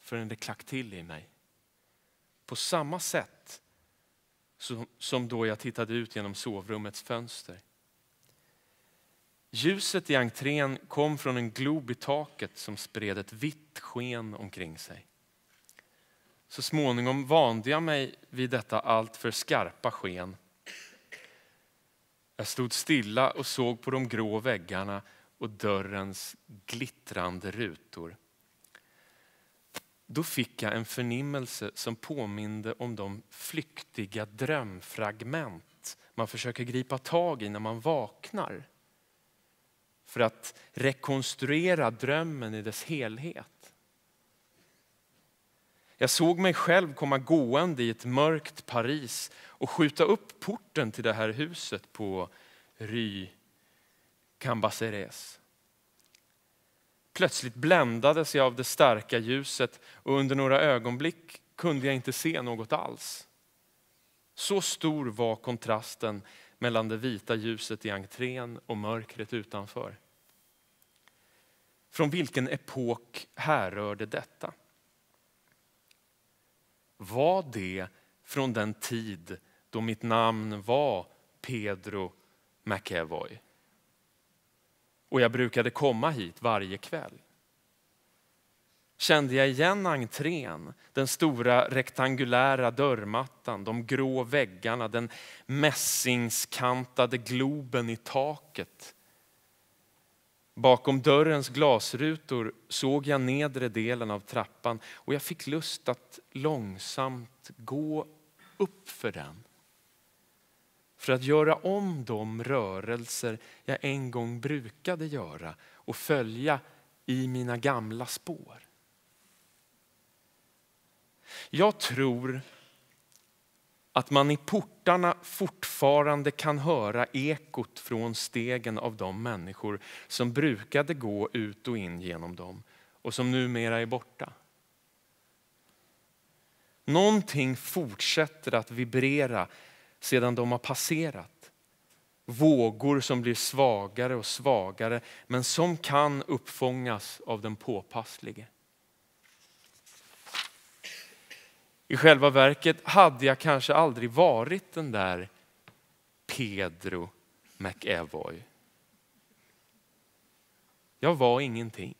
förrän det klack till i mig. På samma sätt som, då jag tittade ut genom sovrummets fönster. Ljuset i entrén kom från en glob i taket som spred ett vitt sken omkring sig. Så småningom vande jag mig vid detta alltför skarpa sken. Jag stod stilla och såg på de grå väggarna och dörrens glittrande rutor. Då fick jag en förnimmelse som påminde om de flyktiga drömfragment man försöker gripa tag i när man vaknar för att rekonstruera drömmen i dess helhet. Jag såg mig själv komma gående i ett mörkt Paris och skjuta upp porten till det här huset på Rue Cambaceres. Plötsligt bländades jag av det starka ljuset och under några ögonblick kunde jag inte se något alls. Så stor var kontrasten mellan det vita ljuset i entrén och mörkret utanför. Från vilken epok härrörde detta? Var det från den tid då mitt namn var Pedro McEvoy? Och jag brukade komma hit varje kväll. Kände jag igen entrén, den stora rektangulära dörrmattan, de grå väggarna, den mässingskantade globen i taket. Bakom dörrens glasrutor såg jag nedre delen av trappan och jag fick lust att långsamt gå upp för den. För att göra om de rörelser jag en gång brukade göra och följa i mina gamla spår. Jag tror att man i portarna fortfarande kan höra ekot från stegen av de människor som brukade gå ut och in genom dem och som numera är borta. Någonting fortsätter att vibrera sedan de har passerat. Vågor som blir svagare och svagare men som kan uppfångas av den påpasslige. I själva verket hade jag kanske aldrig varit den där Pedro McEvoy. Jag var ingenting.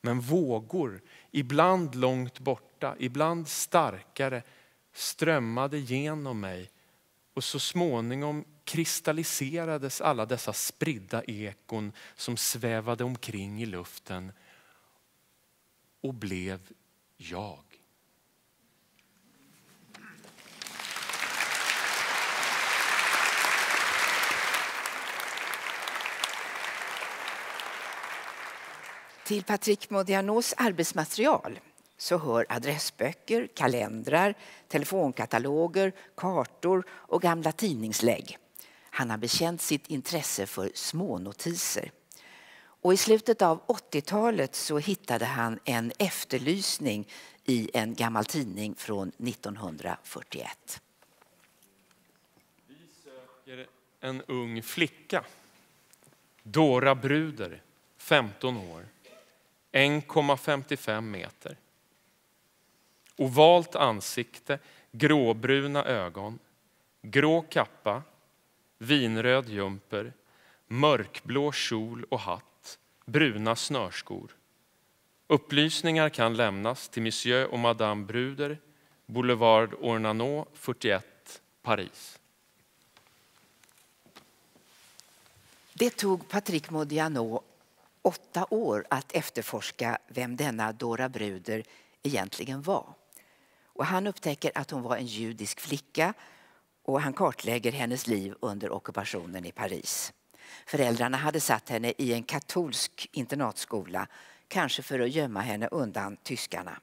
Men vågor, ibland långt borta, ibland starkare, strömmade genom mig och så småningom kristalliserades alla dessa spridda ekon som svävade omkring i luften och blev jag. Till Patrick Modianos arbetsmaterial så hör adressböcker, kalendrar, telefonkataloger, kartor och gamla tidningslägg. Han har bekänt sitt intresse för smånotiser. Och I slutet av 80-talet så hittade han en efterlysning i en gammal tidning från 1941. Vi söker en ung flicka. Dora Bruder, 15 år. 1,55 meter. Ovalt ansikte, gråbruna ögon, grå kappa, vinröd jumper, mörkblå kjol och hatt, bruna snörskor. Upplysningar kan lämnas till Monsieur och Madame Bruder, Boulevard Ornano 41, Paris. Det tog Patrick Modiano åtta år att efterforska vem denna Dora Bruder egentligen var. Och han upptäcker att hon var en judisk flicka och han kartlägger hennes liv under ockupationen i Paris. Föräldrarna hade satt henne i en katolsk internatskola, kanske för att gömma henne undan tyskarna.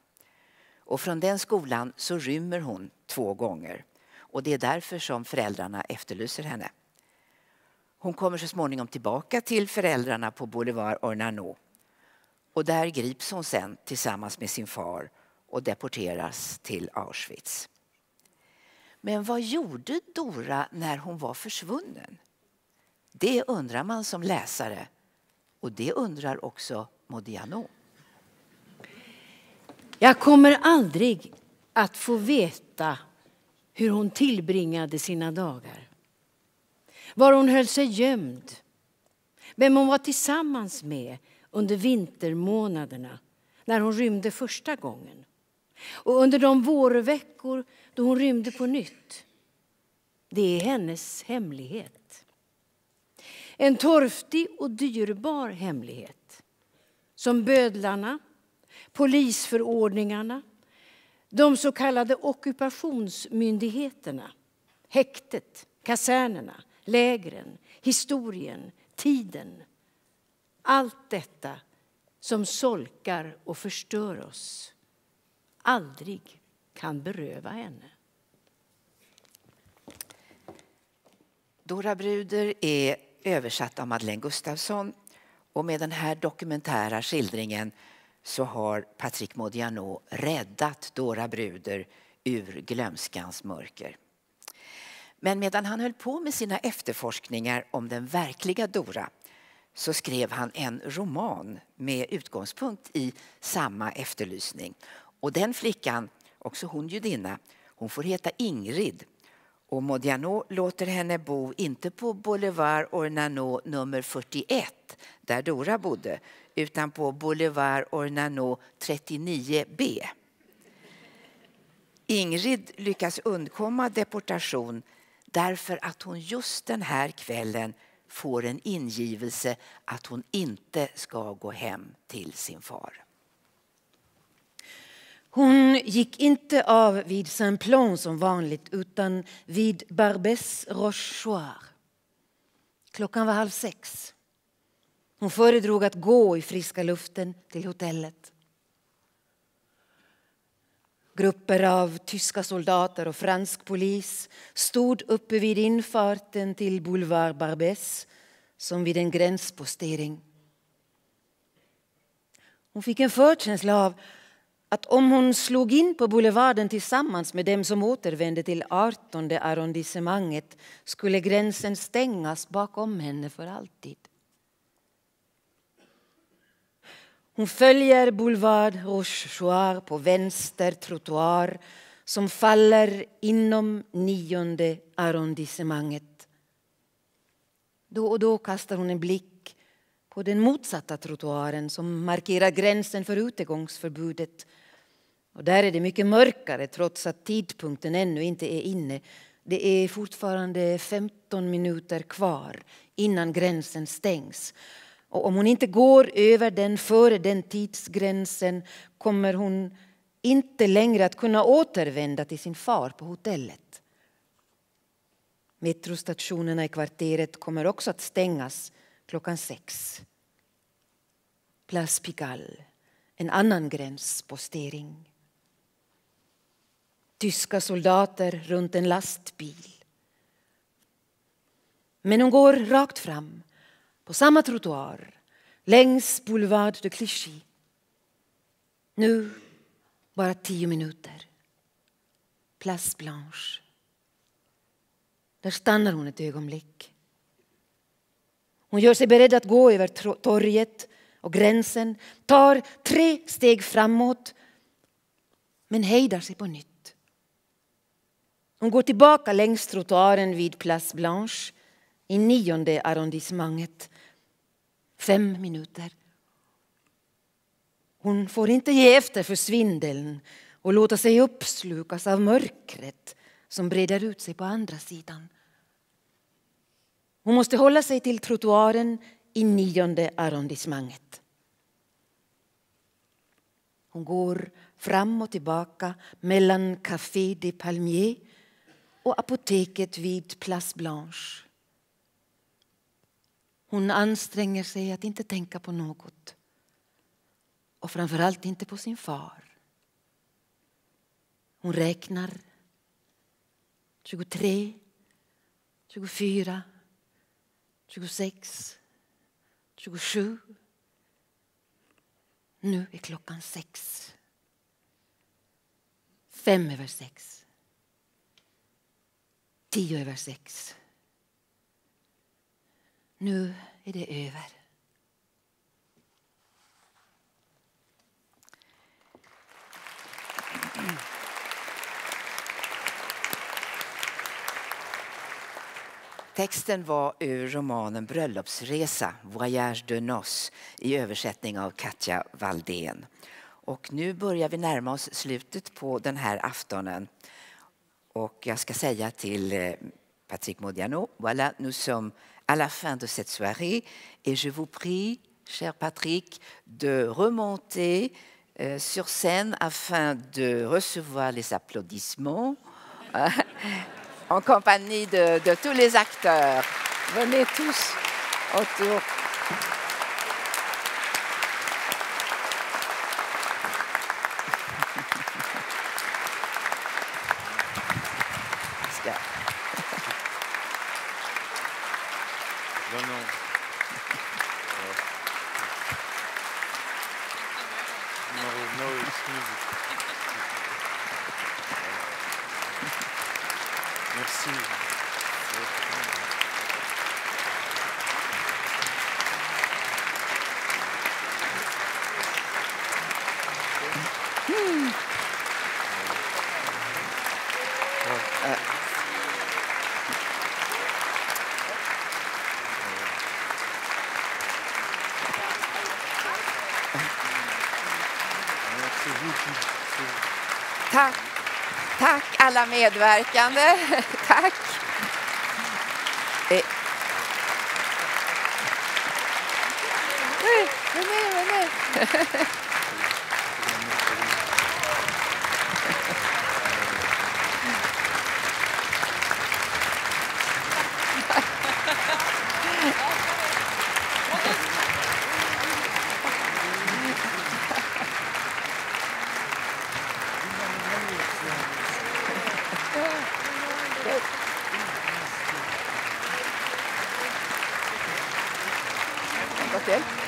Och från den skolan så rymmer hon två gånger och det är därför som föräldrarna efterlyser henne. Hon kommer så småningom tillbaka till föräldrarna på Boulevard Ornano och där grips hon sen tillsammans med sin far och deporteras till Auschwitz. Men vad gjorde Dora när hon var försvunnen? Det undrar man som läsare och det undrar också Modiano. Jag kommer aldrig att få veta hur hon tillbringade sina dagar. Var hon höll sig gömd. Vem hon var tillsammans med under vintermånaderna när hon rymde första gången. Och under de vårveckor då hon rymde på nytt. Det är hennes hemlighet. En torftig och dyrbar hemlighet som bödlarna, polisförordningarna de så kallade ockupationsmyndigheterna, häktet, kasernerna, lägren, historien, tiden. Allt detta som solkar och förstör oss aldrig kan beröva henne. Dora Bruder är översatt av Madeleine Gustafsson och med den här dokumentära skildringen så har Patrick Modiano räddat Dora Bruder ur glömskans mörker. Men medan han höll på med sina efterforskningar om den verkliga Dora så skrev han en roman med utgångspunkt i samma efterlysning. Och den flickan, också hon judinna, hon får heta Ingrid och Modiano låter henne bo inte på Boulevard Ornano nummer 41 där Dora bodde utan på Boulevard Ornano 39B. Ingrid lyckas undkomma deportation därför att hon just den här kvällen får en ingivelse att hon inte ska gå hem till sin far. Hon gick inte av vid Saint-Plon som vanligt utan vid Barbès Rochoir. Klockan var halv sex. Hon föredrog att gå i friska luften till hotellet. Grupper av tyska soldater och fransk polis stod uppe vid infarten till Boulevard Barbès som vid en gränspostering. Hon fick en förkänsla av att om hon slog in på boulevarden tillsammans med dem som återvände till 18 arrondissemanget skulle gränsen stängas bakom henne för alltid. Hon följer Boulevard Rochechouart på vänster trottoar som faller inom nionde arrondissemanget. Då och då kastar hon en blick på den motsatta trottoaren som markerar gränsen för utegångsförbudet. Och där är det mycket mörkare trots att tidpunkten ännu inte är inne. Det är fortfarande 15 minuter kvar innan gränsen stängs. Och om hon inte går över den före den tidsgränsen kommer hon inte längre att kunna återvända till sin far på hotellet. Metrostationerna i kvarteret kommer också att stängas klockan sex. Place Pigalle, en annan gränspostering. Tyska soldater runt en lastbil. Men hon går rakt fram, på samma trottoar, längs Boulevard de Clichy. Nu bara tio minuter. Place Blanche. Där stannar hon ett ögonblick. Hon gör sig beredd att gå över torget och gränsen, tar tre steg framåt men hejdar sig på nytt. Hon går tillbaka längs trottoaren vid Place Blanche i nionde arrondissementet. Fem minuter. Hon får inte ge efter för svindeln och låta sig uppslukas av mörkret som breder ut sig på andra sidan. Hon måste hålla sig till trottoaren i nionde arrondissementet. Hon går fram och tillbaka mellan Café de Palmiers och apoteket vid Place Blanche. Hon anstränger sig att inte tänka på något och framförallt inte på sin far. Hon räknar 23, 24, 26, 27. Nu är klockan sex. Fem över sex. Tio över sex. Nu är det över. Texten var ur romanen Bröllopsresa, Voyage de Nos i översättning av Katja Valdén. Och nu börjar vi närma oss slutet på den här aftonen. Och jag ska säga till eh, Patrick Modiano, voilà, nous sommes à la fin de cette soirée et je vous prie, cher Patrick, de remonter euh, sur scène afin de recevoir les applaudissements en compagnie de tous les acteurs. Venez tous autour. Medverkande. Tack. Eh. Nej, nej, nej, nej.